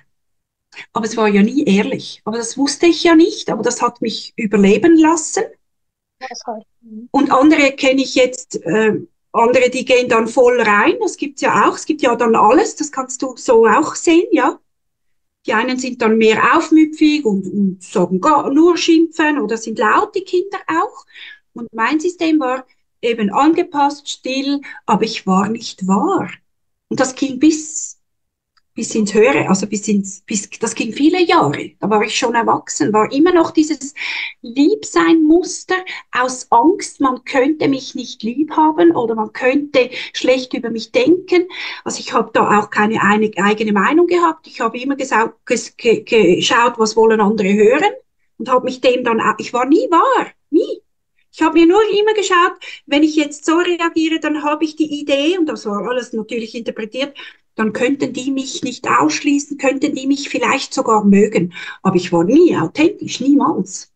Aber es war ja nie ehrlich. Aber das wusste ich ja nicht, aber das hat mich überleben lassen. Und andere kenne ich jetzt, äh, andere, die gehen dann voll rein. Das gibt's ja auch. Es gibt ja dann alles. Das kannst du so auch sehen, ja. Die einen sind dann mehr aufmüpfig und, und sagen gar, nur schimpfen oder sind laut, die Kinder auch. Und mein System war eben angepasst, still, aber ich war nicht wahr. Und das ging bis bis ins Höhere, also bis ins, bis, das ging viele Jahre. Da war ich schon erwachsen, war immer noch dieses Liebsein-Muster aus Angst, man könnte mich nicht lieb haben oder man könnte schlecht über mich denken. Also ich habe da auch keine eine, eigene Meinung gehabt. Ich habe immer geschaut, ges, ge, geschaut, was wollen andere hören und habe mich dem dann, ich war nie wahr, nie. Ich habe mir nur immer geschaut, wenn ich jetzt so reagiere, dann habe ich die Idee, und das war alles natürlich interpretiert, dann könnten die mich nicht ausschließen, könnten die mich vielleicht sogar mögen. Aber ich war nie authentisch, niemals.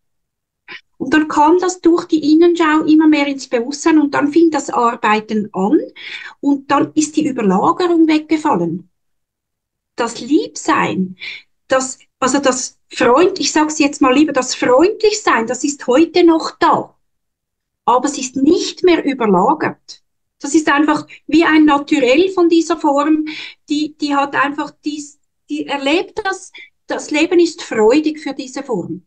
Und dann kam das durch die Innenschau immer mehr ins Bewusstsein und dann fing das Arbeiten an und dann ist die Überlagerung weggefallen. Das Liebsein, das, also das Freund, ich sage es jetzt mal lieber, das Freundlichsein, das ist heute noch da. Aber es ist nicht mehr überlagert. Das ist einfach wie ein Naturell von dieser Form, die, die hat einfach dies, die erlebt das, das Leben ist freudig für diese Form.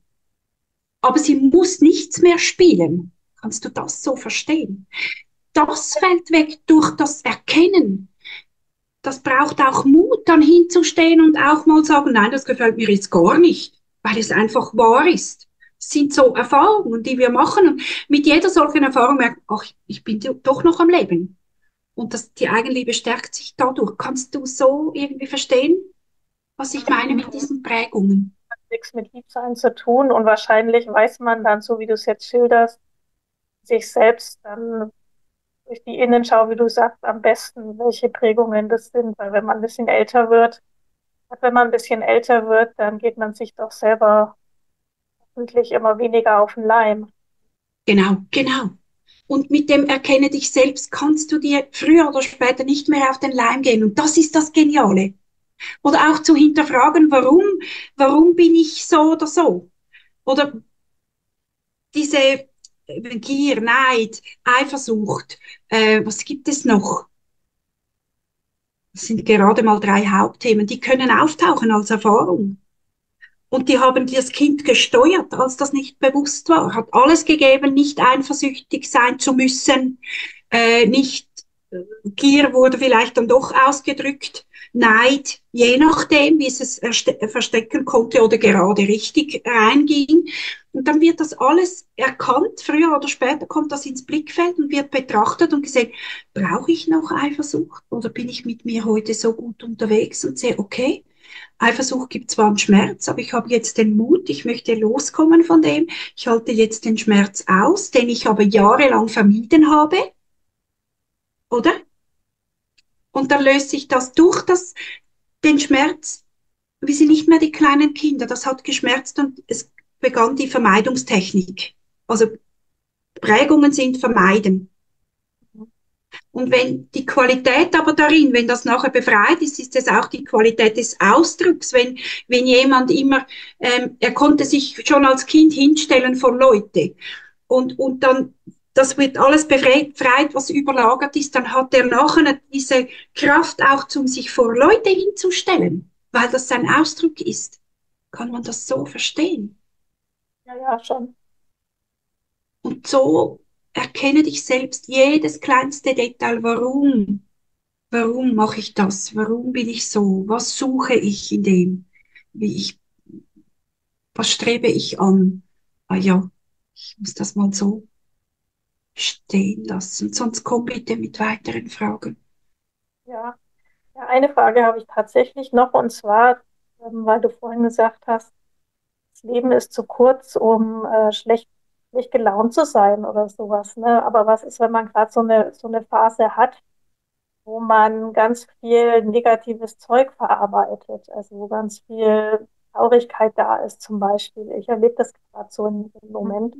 Aber sie muss nichts mehr spielen. Kannst du das so verstehen? Das fällt weg durch das Erkennen. Das braucht auch Mut, dann hinzustehen und auch mal sagen, nein, das gefällt mir jetzt gar nicht, weil es einfach wahr ist sind so Erfahrungen, die wir machen. Und mit jeder solchen Erfahrung merkt ach, ich bin doch noch am Leben. Und das, die Eigenliebe stärkt sich dadurch. Kannst du so irgendwie verstehen, was ich meine mit diesen Prägungen? Das hat nichts mit Liebsein zu tun und wahrscheinlich weiß man dann, so wie du es jetzt schilderst, sich selbst dann durch die Innenschau, wie du sagst, am besten, welche Prägungen das sind. Weil wenn man ein bisschen älter wird, wenn man ein bisschen älter wird, dann geht man sich doch selber hoffentlich immer weniger auf den Leim. Genau, genau. Und mit dem Erkenne dich selbst kannst du dir früher oder später nicht mehr auf den Leim gehen. Und das ist das Geniale. Oder auch zu hinterfragen, warum, warum bin ich so oder so? Oder diese Gier, Neid, Eifersucht, äh, was gibt es noch? Das sind gerade mal drei Hauptthemen, die können auftauchen als Erfahrung. Und die haben das Kind gesteuert, als das nicht bewusst war. Hat alles gegeben, nicht eifersüchtig sein zu müssen, äh, nicht äh, Gier wurde vielleicht dann doch ausgedrückt, Neid, je nachdem, wie es es verstecken konnte oder gerade richtig reinging. Und dann wird das alles erkannt, früher oder später kommt das ins Blickfeld und wird betrachtet und gesehen, brauche ich noch Eifersucht oder bin ich mit mir heute so gut unterwegs und sehe, okay, Eifersucht gibt zwar einen Schmerz, aber ich habe jetzt den Mut, ich möchte loskommen von dem. Ich halte jetzt den Schmerz aus, den ich aber jahrelang vermieden habe. Oder? Und dann löst sich das durch das, den Schmerz. Wir sind nicht mehr die kleinen Kinder. Das hat geschmerzt und es begann die Vermeidungstechnik. Also Prägungen sind vermeiden. Und wenn die Qualität aber darin, wenn das nachher befreit ist, ist es auch die Qualität des Ausdrucks. Wenn, wenn jemand immer, ähm, er konnte sich schon als Kind hinstellen vor Leute und, und dann, das wird alles befreit, was überlagert ist, dann hat er nachher diese Kraft auch, zum sich vor Leute hinzustellen, weil das sein Ausdruck ist. Kann man das so verstehen? Ja, ja, schon. Und so erkenne dich selbst, jedes kleinste Detail. Warum? Warum mache ich das? Warum bin ich so? Was suche ich in dem? Wie ich, was strebe ich an? Ah ja, ich muss das mal so stehen lassen. Sonst komm bitte mit weiteren Fragen. Ja, ja eine Frage habe ich tatsächlich noch und zwar, ähm, weil du vorhin gesagt hast, das Leben ist zu kurz, um äh, schlecht nicht gelaunt zu sein oder sowas. Ne? Aber was ist, wenn man gerade so eine, so eine Phase hat, wo man ganz viel negatives Zeug verarbeitet, also wo ganz viel Traurigkeit da ist zum Beispiel. Ich erlebe das gerade so im, Moment.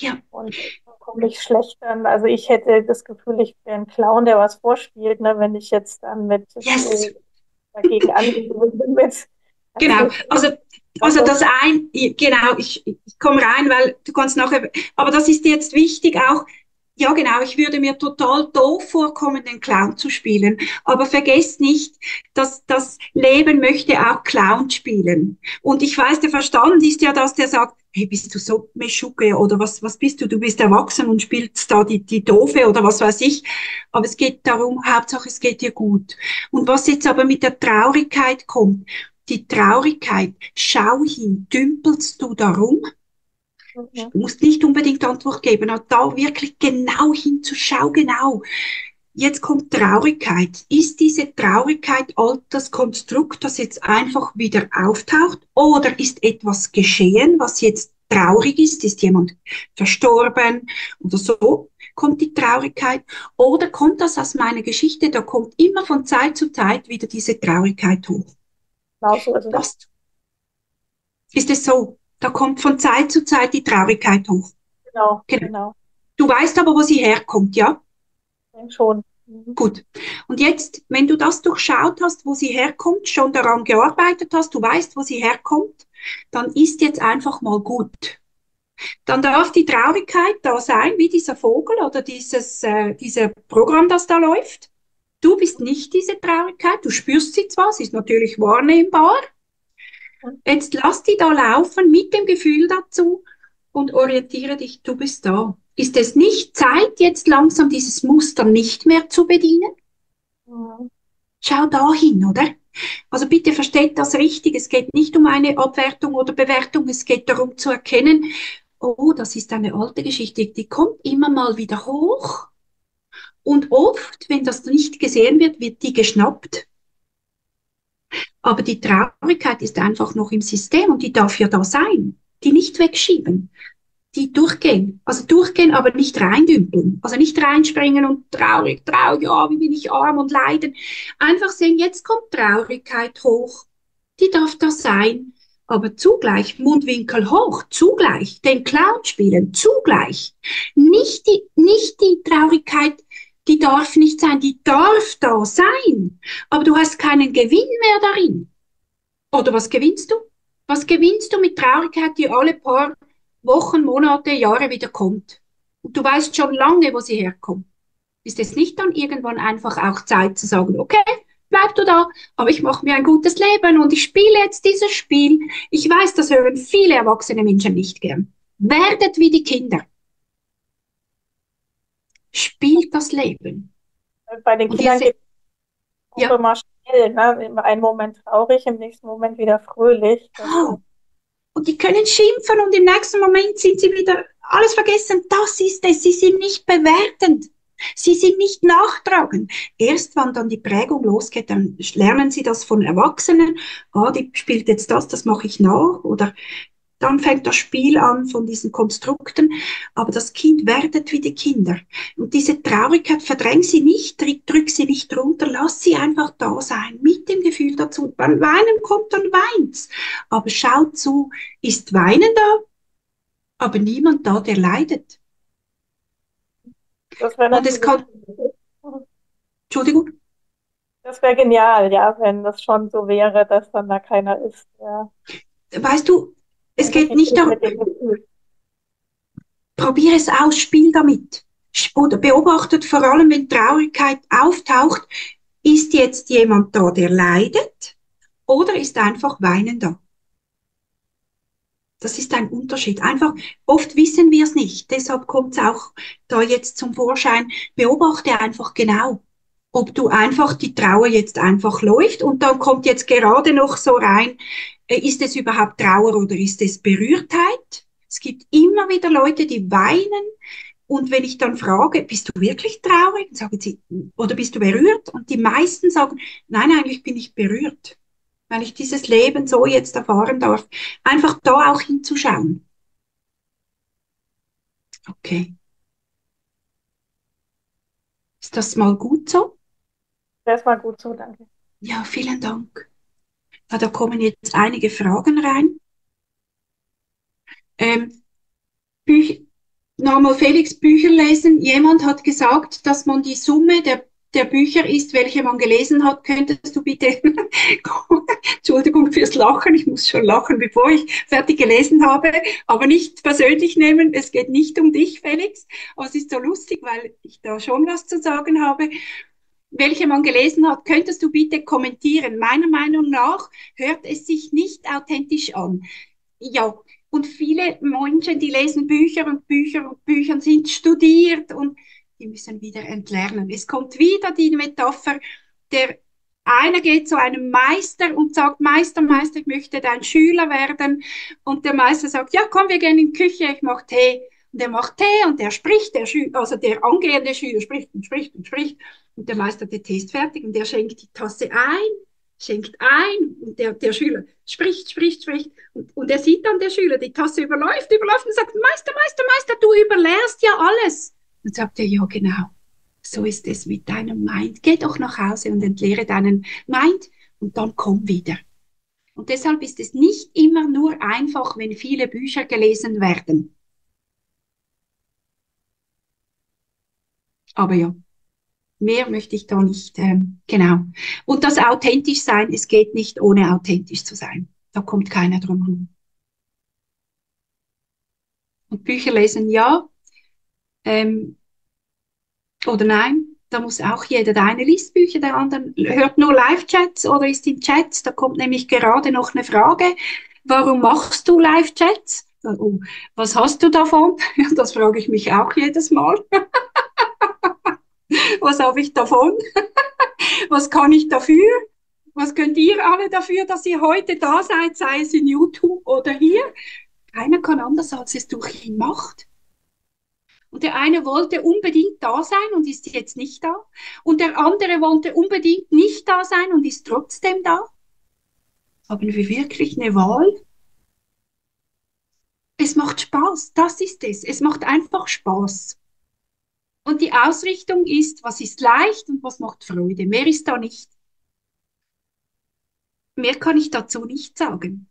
Ja. Und komme ich schlecht dann. Also ich hätte das Gefühl, ich bin ein Clown, der was vorspielt, ne, wenn ich jetzt dann mit yes. äh, dagegen mit. Genau, also also das ein, genau, ich, ich komme rein, weil du kannst nachher, aber das ist jetzt wichtig auch, ja genau, ich würde mir total doof vorkommen, den Clown zu spielen. Aber vergesst nicht, dass das Leben möchte auch Clown spielen. Und ich weiß, der Verstand ist ja das, der sagt, hey, bist du so Meschucke oder was, was bist du? Du bist erwachsen und spielst da die, die Doofe oder was weiß ich. Aber es geht darum, Hauptsache es geht dir gut. Und was jetzt aber mit der Traurigkeit kommt, die Traurigkeit, schau hin, dümpelst du darum? Okay. Du musst nicht unbedingt Antwort geben, aber da wirklich genau hinzuschauen, genau. Jetzt kommt Traurigkeit. Ist diese Traurigkeit das Konstrukt, das jetzt einfach wieder auftaucht? Oder ist etwas geschehen, was jetzt traurig ist? Ist jemand verstorben oder so? Kommt die Traurigkeit? Oder kommt das aus meiner Geschichte? Da kommt immer von Zeit zu Zeit wieder diese Traurigkeit hoch. Genau so ist es. Das ist es so. Da kommt von Zeit zu Zeit die Traurigkeit hoch. Genau, genau. genau. Du weißt aber, wo sie herkommt, ja? Ich schon. Mhm. Gut. Und jetzt, wenn du das durchschaut hast, wo sie herkommt, schon daran gearbeitet hast, du weißt, wo sie herkommt, dann ist jetzt einfach mal gut. Dann darf die Traurigkeit da sein, wie dieser Vogel oder dieses äh, dieser Programm, das da läuft. Du bist nicht diese Traurigkeit, du spürst sie zwar, sie ist natürlich wahrnehmbar. Jetzt lass die da laufen mit dem Gefühl dazu und orientiere dich, du bist da. Ist es nicht Zeit, jetzt langsam dieses Muster nicht mehr zu bedienen? Schau da hin, oder? Also bitte versteht das richtig. Es geht nicht um eine Abwertung oder Bewertung. Es geht darum zu erkennen, oh, das ist eine alte Geschichte. Die kommt immer mal wieder hoch. Und oft, wenn das nicht gesehen wird, wird die geschnappt. Aber die Traurigkeit ist einfach noch im System und die darf ja da sein. Die nicht wegschieben. Die durchgehen. Also durchgehen, aber nicht reindümpeln. Also nicht reinspringen und traurig, traurig, ja, wie bin ich arm und leiden. Einfach sehen, jetzt kommt Traurigkeit hoch. Die darf da sein. Aber zugleich Mundwinkel hoch, zugleich den Clown spielen, zugleich. Nicht die, nicht die Traurigkeit die darf nicht sein, die darf da sein, aber du hast keinen Gewinn mehr darin. Oder was gewinnst du? Was gewinnst du mit Traurigkeit, die alle paar Wochen, Monate, Jahre wieder kommt? Und du weißt schon lange, wo sie herkommt. Ist es nicht dann irgendwann einfach auch Zeit zu sagen, okay, bleib du da, aber ich mache mir ein gutes Leben und ich spiele jetzt dieses Spiel. Ich weiß, das hören viele erwachsene Menschen nicht gern. Werdet wie die Kinder spielt das Leben. Bei den Kindern geht es ja. immer schnell, ne? Einen Moment traurig, im nächsten Moment wieder fröhlich. Oh. Und die können schimpfen und im nächsten Moment sind sie wieder alles vergessen. Das ist es. Sie sind nicht bewertend. Sie sind nicht nachtragend. Erst wenn dann die Prägung losgeht, dann lernen sie das von Erwachsenen. Ah, die spielt jetzt das, das mache ich nach. Oder dann fängt das Spiel an von diesen Konstrukten. Aber das Kind werdet wie die Kinder. Und diese Traurigkeit verdräng sie nicht, drück sie nicht runter, lass sie einfach da sein, mit dem Gefühl dazu. Beim Weinen kommt, dann weint's. Aber schaut zu, ist Weinen da, aber niemand da, der leidet. Das wäre es kann, Entschuldigung? Das wäre genial, ja, wenn das schon so wäre, dass dann da keiner ist. Ja. Weißt du, es geht nicht darum, probier es aus, spiel damit. Oder beobachtet vor allem, wenn Traurigkeit auftaucht, ist jetzt jemand da, der leidet oder ist einfach Weinen da? Das ist ein Unterschied. Einfach, oft wissen wir es nicht. Deshalb kommt es auch da jetzt zum Vorschein. Beobachte einfach genau, ob du einfach die Trauer jetzt einfach läuft und dann kommt jetzt gerade noch so rein, ist es überhaupt Trauer oder ist es Berührtheit? Es gibt immer wieder Leute, die weinen. Und wenn ich dann frage, bist du wirklich traurig? Sagen sie, oder bist du berührt? Und die meisten sagen, nein, eigentlich bin ich berührt weil ich dieses Leben so jetzt erfahren darf, einfach da auch hinzuschauen. Okay. Ist das mal gut so? Das war gut so, danke. Ja, vielen Dank. Ja, da kommen jetzt einige Fragen rein. Ähm, Büch Normal Felix Bücher lesen. Jemand hat gesagt, dass man die Summe der der Bücher ist, welche man gelesen hat, könntest du bitte, Entschuldigung fürs Lachen, ich muss schon lachen, bevor ich fertig gelesen habe, aber nicht persönlich nehmen, es geht nicht um dich, Felix, aber es ist so lustig, weil ich da schon was zu sagen habe. Welche man gelesen hat, könntest du bitte kommentieren. Meiner Meinung nach hört es sich nicht authentisch an. Ja, und viele Menschen, die lesen Bücher und Bücher und Bücher sind studiert und die müssen wieder entlernen. Es kommt wieder die Metapher, der einer geht zu einem Meister und sagt, Meister, Meister, ich möchte dein Schüler werden. Und der Meister sagt, ja, komm, wir gehen in die Küche, ich mache Tee. Und er macht Tee und der spricht, der Schüler, also der angehende Schüler spricht und spricht und spricht. Und der Meister, der Tee ist fertig und der schenkt die Tasse ein, schenkt ein und der, der Schüler spricht, spricht, spricht. Und, und er sieht dann der Schüler, die Tasse überläuft, überläuft und sagt, Meister, Meister, Meister, du überlehrst ja alles. Und sagt er, ja genau, so ist es mit deinem Mind. Geh doch nach Hause und entleere deinen Mind und dann komm wieder. Und deshalb ist es nicht immer nur einfach, wenn viele Bücher gelesen werden. Aber ja, mehr möchte ich da nicht, ähm, genau. Und das authentisch sein, es geht nicht ohne authentisch zu sein. Da kommt keiner drum herum. Und Bücher lesen, ja, ähm, oder nein, da muss auch jeder, der eine liest Bücher, der andere hört nur Live-Chats oder ist in Chats. Da kommt nämlich gerade noch eine Frage. Warum machst du Live-Chats? Oh, was hast du davon? Das frage ich mich auch jedes Mal. was habe ich davon? was kann ich dafür? Was könnt ihr alle dafür, dass ihr heute da seid, sei es in YouTube oder hier? Keiner kann anders, als es durch ihn macht. Und der eine wollte unbedingt da sein und ist jetzt nicht da. Und der andere wollte unbedingt nicht da sein und ist trotzdem da. Haben wir wirklich eine Wahl? Es macht Spaß, das ist es. Es macht einfach Spaß. Und die Ausrichtung ist, was ist leicht und was macht Freude. Mehr ist da nicht. Mehr kann ich dazu nicht sagen.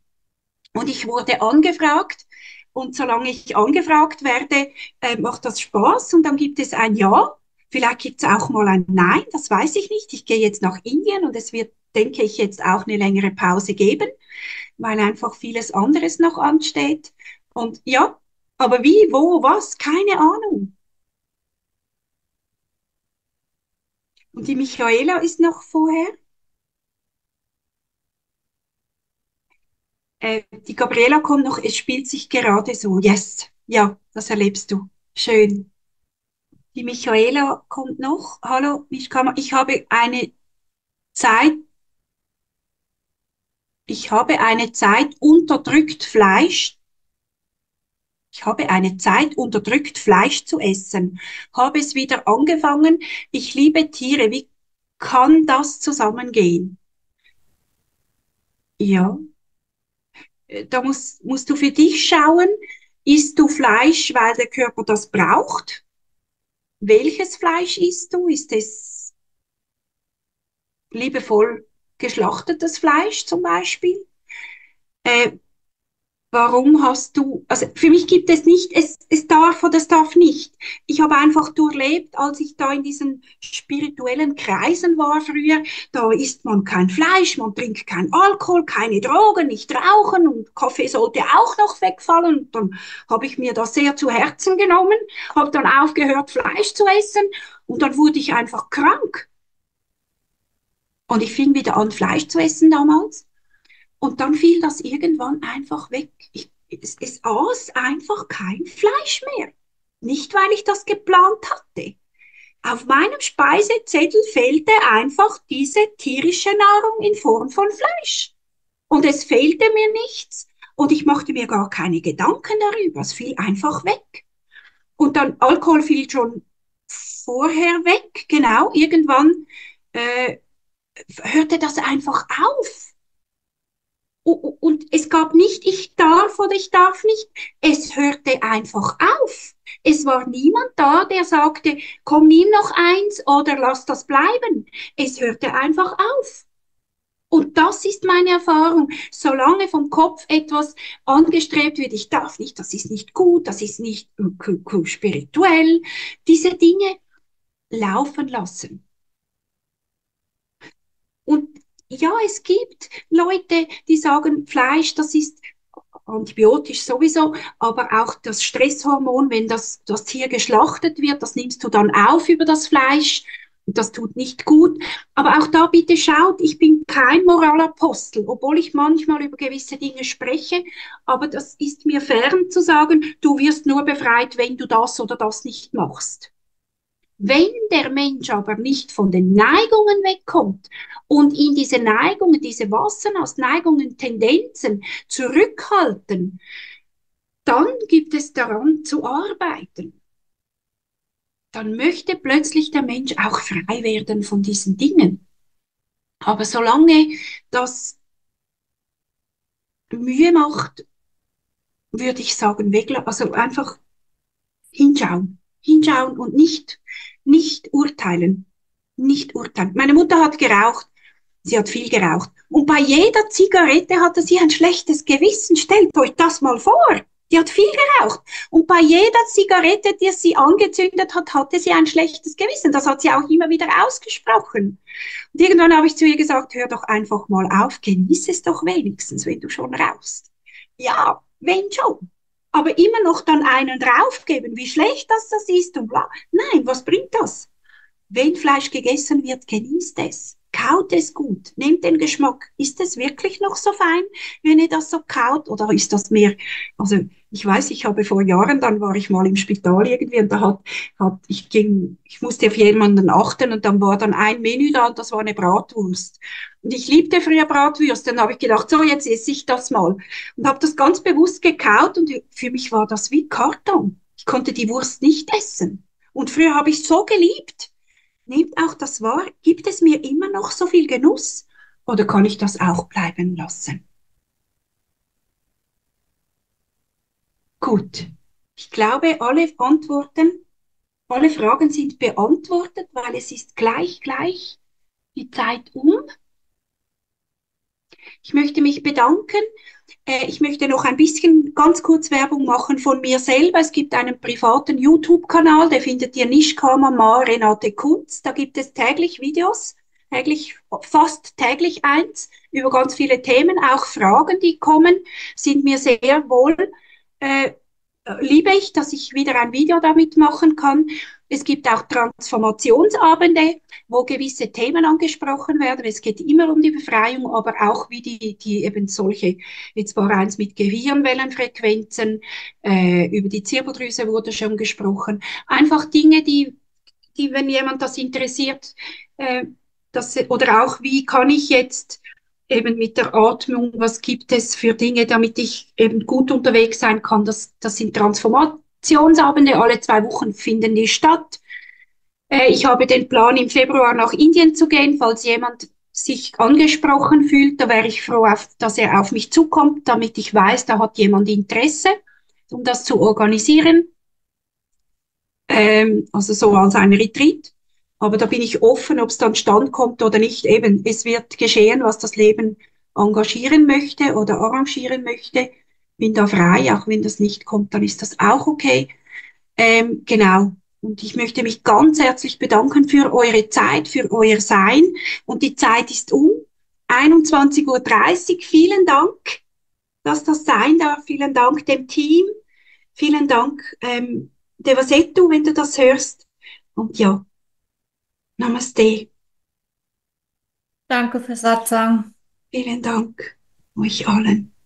Und ich wurde angefragt, und solange ich angefragt werde, äh, macht das Spaß und dann gibt es ein Ja. Vielleicht gibt es auch mal ein Nein, das weiß ich nicht. Ich gehe jetzt nach Indien und es wird, denke ich, jetzt auch eine längere Pause geben, weil einfach vieles anderes noch ansteht. Und ja, aber wie, wo, was, keine Ahnung. Und die Michaela ist noch vorher. Äh, die Gabriela kommt noch, es spielt sich gerade so. Yes, ja, das erlebst du. Schön. Die Michaela kommt noch. Hallo, ich, habe eine Zeit, ich habe eine Zeit unterdrückt Fleisch. Ich habe eine Zeit unterdrückt, Fleisch zu essen, habe es wieder angefangen. Ich liebe Tiere. Wie kann das zusammengehen? Ja, äh, da musst, musst du für dich schauen, isst du Fleisch, weil der Körper das braucht? Welches Fleisch isst du? Ist es liebevoll geschlachtetes Fleisch zum Beispiel? Äh, warum hast du, also für mich gibt es nicht, es, es darf oder es darf nicht. Ich habe einfach durchlebt, als ich da in diesen spirituellen Kreisen war früher, da isst man kein Fleisch, man trinkt kein Alkohol, keine Drogen, nicht rauchen und Kaffee sollte auch noch wegfallen. Und dann habe ich mir das sehr zu Herzen genommen, habe dann aufgehört, Fleisch zu essen und dann wurde ich einfach krank. Und ich fing wieder an, Fleisch zu essen damals. Und dann fiel das irgendwann einfach weg. Ich, es, es aß einfach kein Fleisch mehr. Nicht, weil ich das geplant hatte. Auf meinem Speisezettel fehlte einfach diese tierische Nahrung in Form von Fleisch. Und es fehlte mir nichts. Und ich machte mir gar keine Gedanken darüber. Es fiel einfach weg. Und dann Alkohol fiel schon vorher weg. Genau, irgendwann äh, hörte das einfach auf. Und es gab nicht, ich darf oder ich darf nicht. Es hörte einfach auf. Es war niemand da, der sagte, komm, nimm noch eins oder lass das bleiben. Es hörte einfach auf. Und das ist meine Erfahrung. Solange vom Kopf etwas angestrebt wird, ich darf nicht, das ist nicht gut, das ist nicht spirituell, diese Dinge laufen lassen. Und ja, es gibt Leute, die sagen, Fleisch, das ist antibiotisch sowieso, aber auch das Stresshormon, wenn das, das Tier geschlachtet wird, das nimmst du dann auf über das Fleisch. Das tut nicht gut. Aber auch da bitte schaut, ich bin kein Moralapostel, obwohl ich manchmal über gewisse Dinge spreche. Aber das ist mir fern zu sagen, du wirst nur befreit, wenn du das oder das nicht machst. Wenn der Mensch aber nicht von den Neigungen wegkommt und ihn diese Neigungen, diese aus Neigungen, Tendenzen zurückhalten, dann gibt es daran zu arbeiten. Dann möchte plötzlich der Mensch auch frei werden von diesen Dingen. Aber solange das Mühe macht, würde ich sagen, also einfach hinschauen hinschauen und nicht, nicht urteilen. Nicht urteilen. Meine Mutter hat geraucht. Sie hat viel geraucht. Und bei jeder Zigarette hatte sie ein schlechtes Gewissen. Stellt euch das mal vor. Die hat viel geraucht. Und bei jeder Zigarette, die sie angezündet hat, hatte sie ein schlechtes Gewissen. Das hat sie auch immer wieder ausgesprochen. Und irgendwann habe ich zu ihr gesagt, hör doch einfach mal auf, genieß es doch wenigstens, wenn du schon rauchst. Ja, wenn schon aber immer noch dann einen draufgeben, wie schlecht das, das ist und bla. Nein, was bringt das? Wenn Fleisch gegessen wird, genießt es. Kaut es gut. Nehmt den Geschmack. Ist es wirklich noch so fein, wenn ihr das so kaut? Oder ist das mehr, also ich weiß, ich habe vor Jahren, dann war ich mal im Spital irgendwie und da hat, hat ich ging, ich musste auf jemanden achten und dann war dann ein Menü da und das war eine Bratwurst. Und ich liebte früher Bratwürste. Dann habe ich gedacht, so jetzt esse ich das mal. Und habe das ganz bewusst gekaut und für mich war das wie Karton. Ich konnte die Wurst nicht essen. Und früher habe ich so geliebt. Nehmt auch das wahr. Gibt es mir immer noch so viel Genuss? Oder kann ich das auch bleiben lassen? Gut. Ich glaube, alle Antworten, alle Fragen sind beantwortet, weil es ist gleich, gleich die Zeit um. Ich möchte mich bedanken. Äh, ich möchte noch ein bisschen ganz kurz Werbung machen von mir selber. Es gibt einen privaten YouTube-Kanal, der findet ihr Nischkama Ma Renate Kunz. Da gibt es täglich Videos, täglich, fast täglich eins über ganz viele Themen. Auch Fragen, die kommen, sind mir sehr wohl äh, liebe ich, dass ich wieder ein Video damit machen kann. Es gibt auch Transformationsabende, wo gewisse Themen angesprochen werden. Es geht immer um die Befreiung, aber auch wie die, die eben solche, jetzt war eins mit Gehirnwellenfrequenzen, äh, über die Zirbeldrüse wurde schon gesprochen. Einfach Dinge, die, die wenn jemand das interessiert, äh, das, oder auch wie kann ich jetzt eben mit der Atmung, was gibt es für Dinge, damit ich eben gut unterwegs sein kann. Das, das sind Transformationsabende, alle zwei Wochen finden die statt. Äh, ich habe den Plan, im Februar nach Indien zu gehen, falls jemand sich angesprochen fühlt, da wäre ich froh, auf, dass er auf mich zukommt, damit ich weiß, da hat jemand Interesse, um das zu organisieren. Ähm, also so als ein Retreat. Aber da bin ich offen, ob es dann stand kommt oder nicht. Eben, es wird geschehen, was das Leben engagieren möchte oder arrangieren möchte. Bin da frei, auch wenn das nicht kommt, dann ist das auch okay. Ähm, genau. Und ich möchte mich ganz herzlich bedanken für eure Zeit, für euer Sein. Und die Zeit ist um. 21.30 Uhr. Vielen Dank, dass das sein darf. Vielen Dank dem Team. Vielen Dank, ähm, Devasetto, wenn du das hörst. Und ja, Namaste. Danke für Satsang. Vielen Dank euch allen.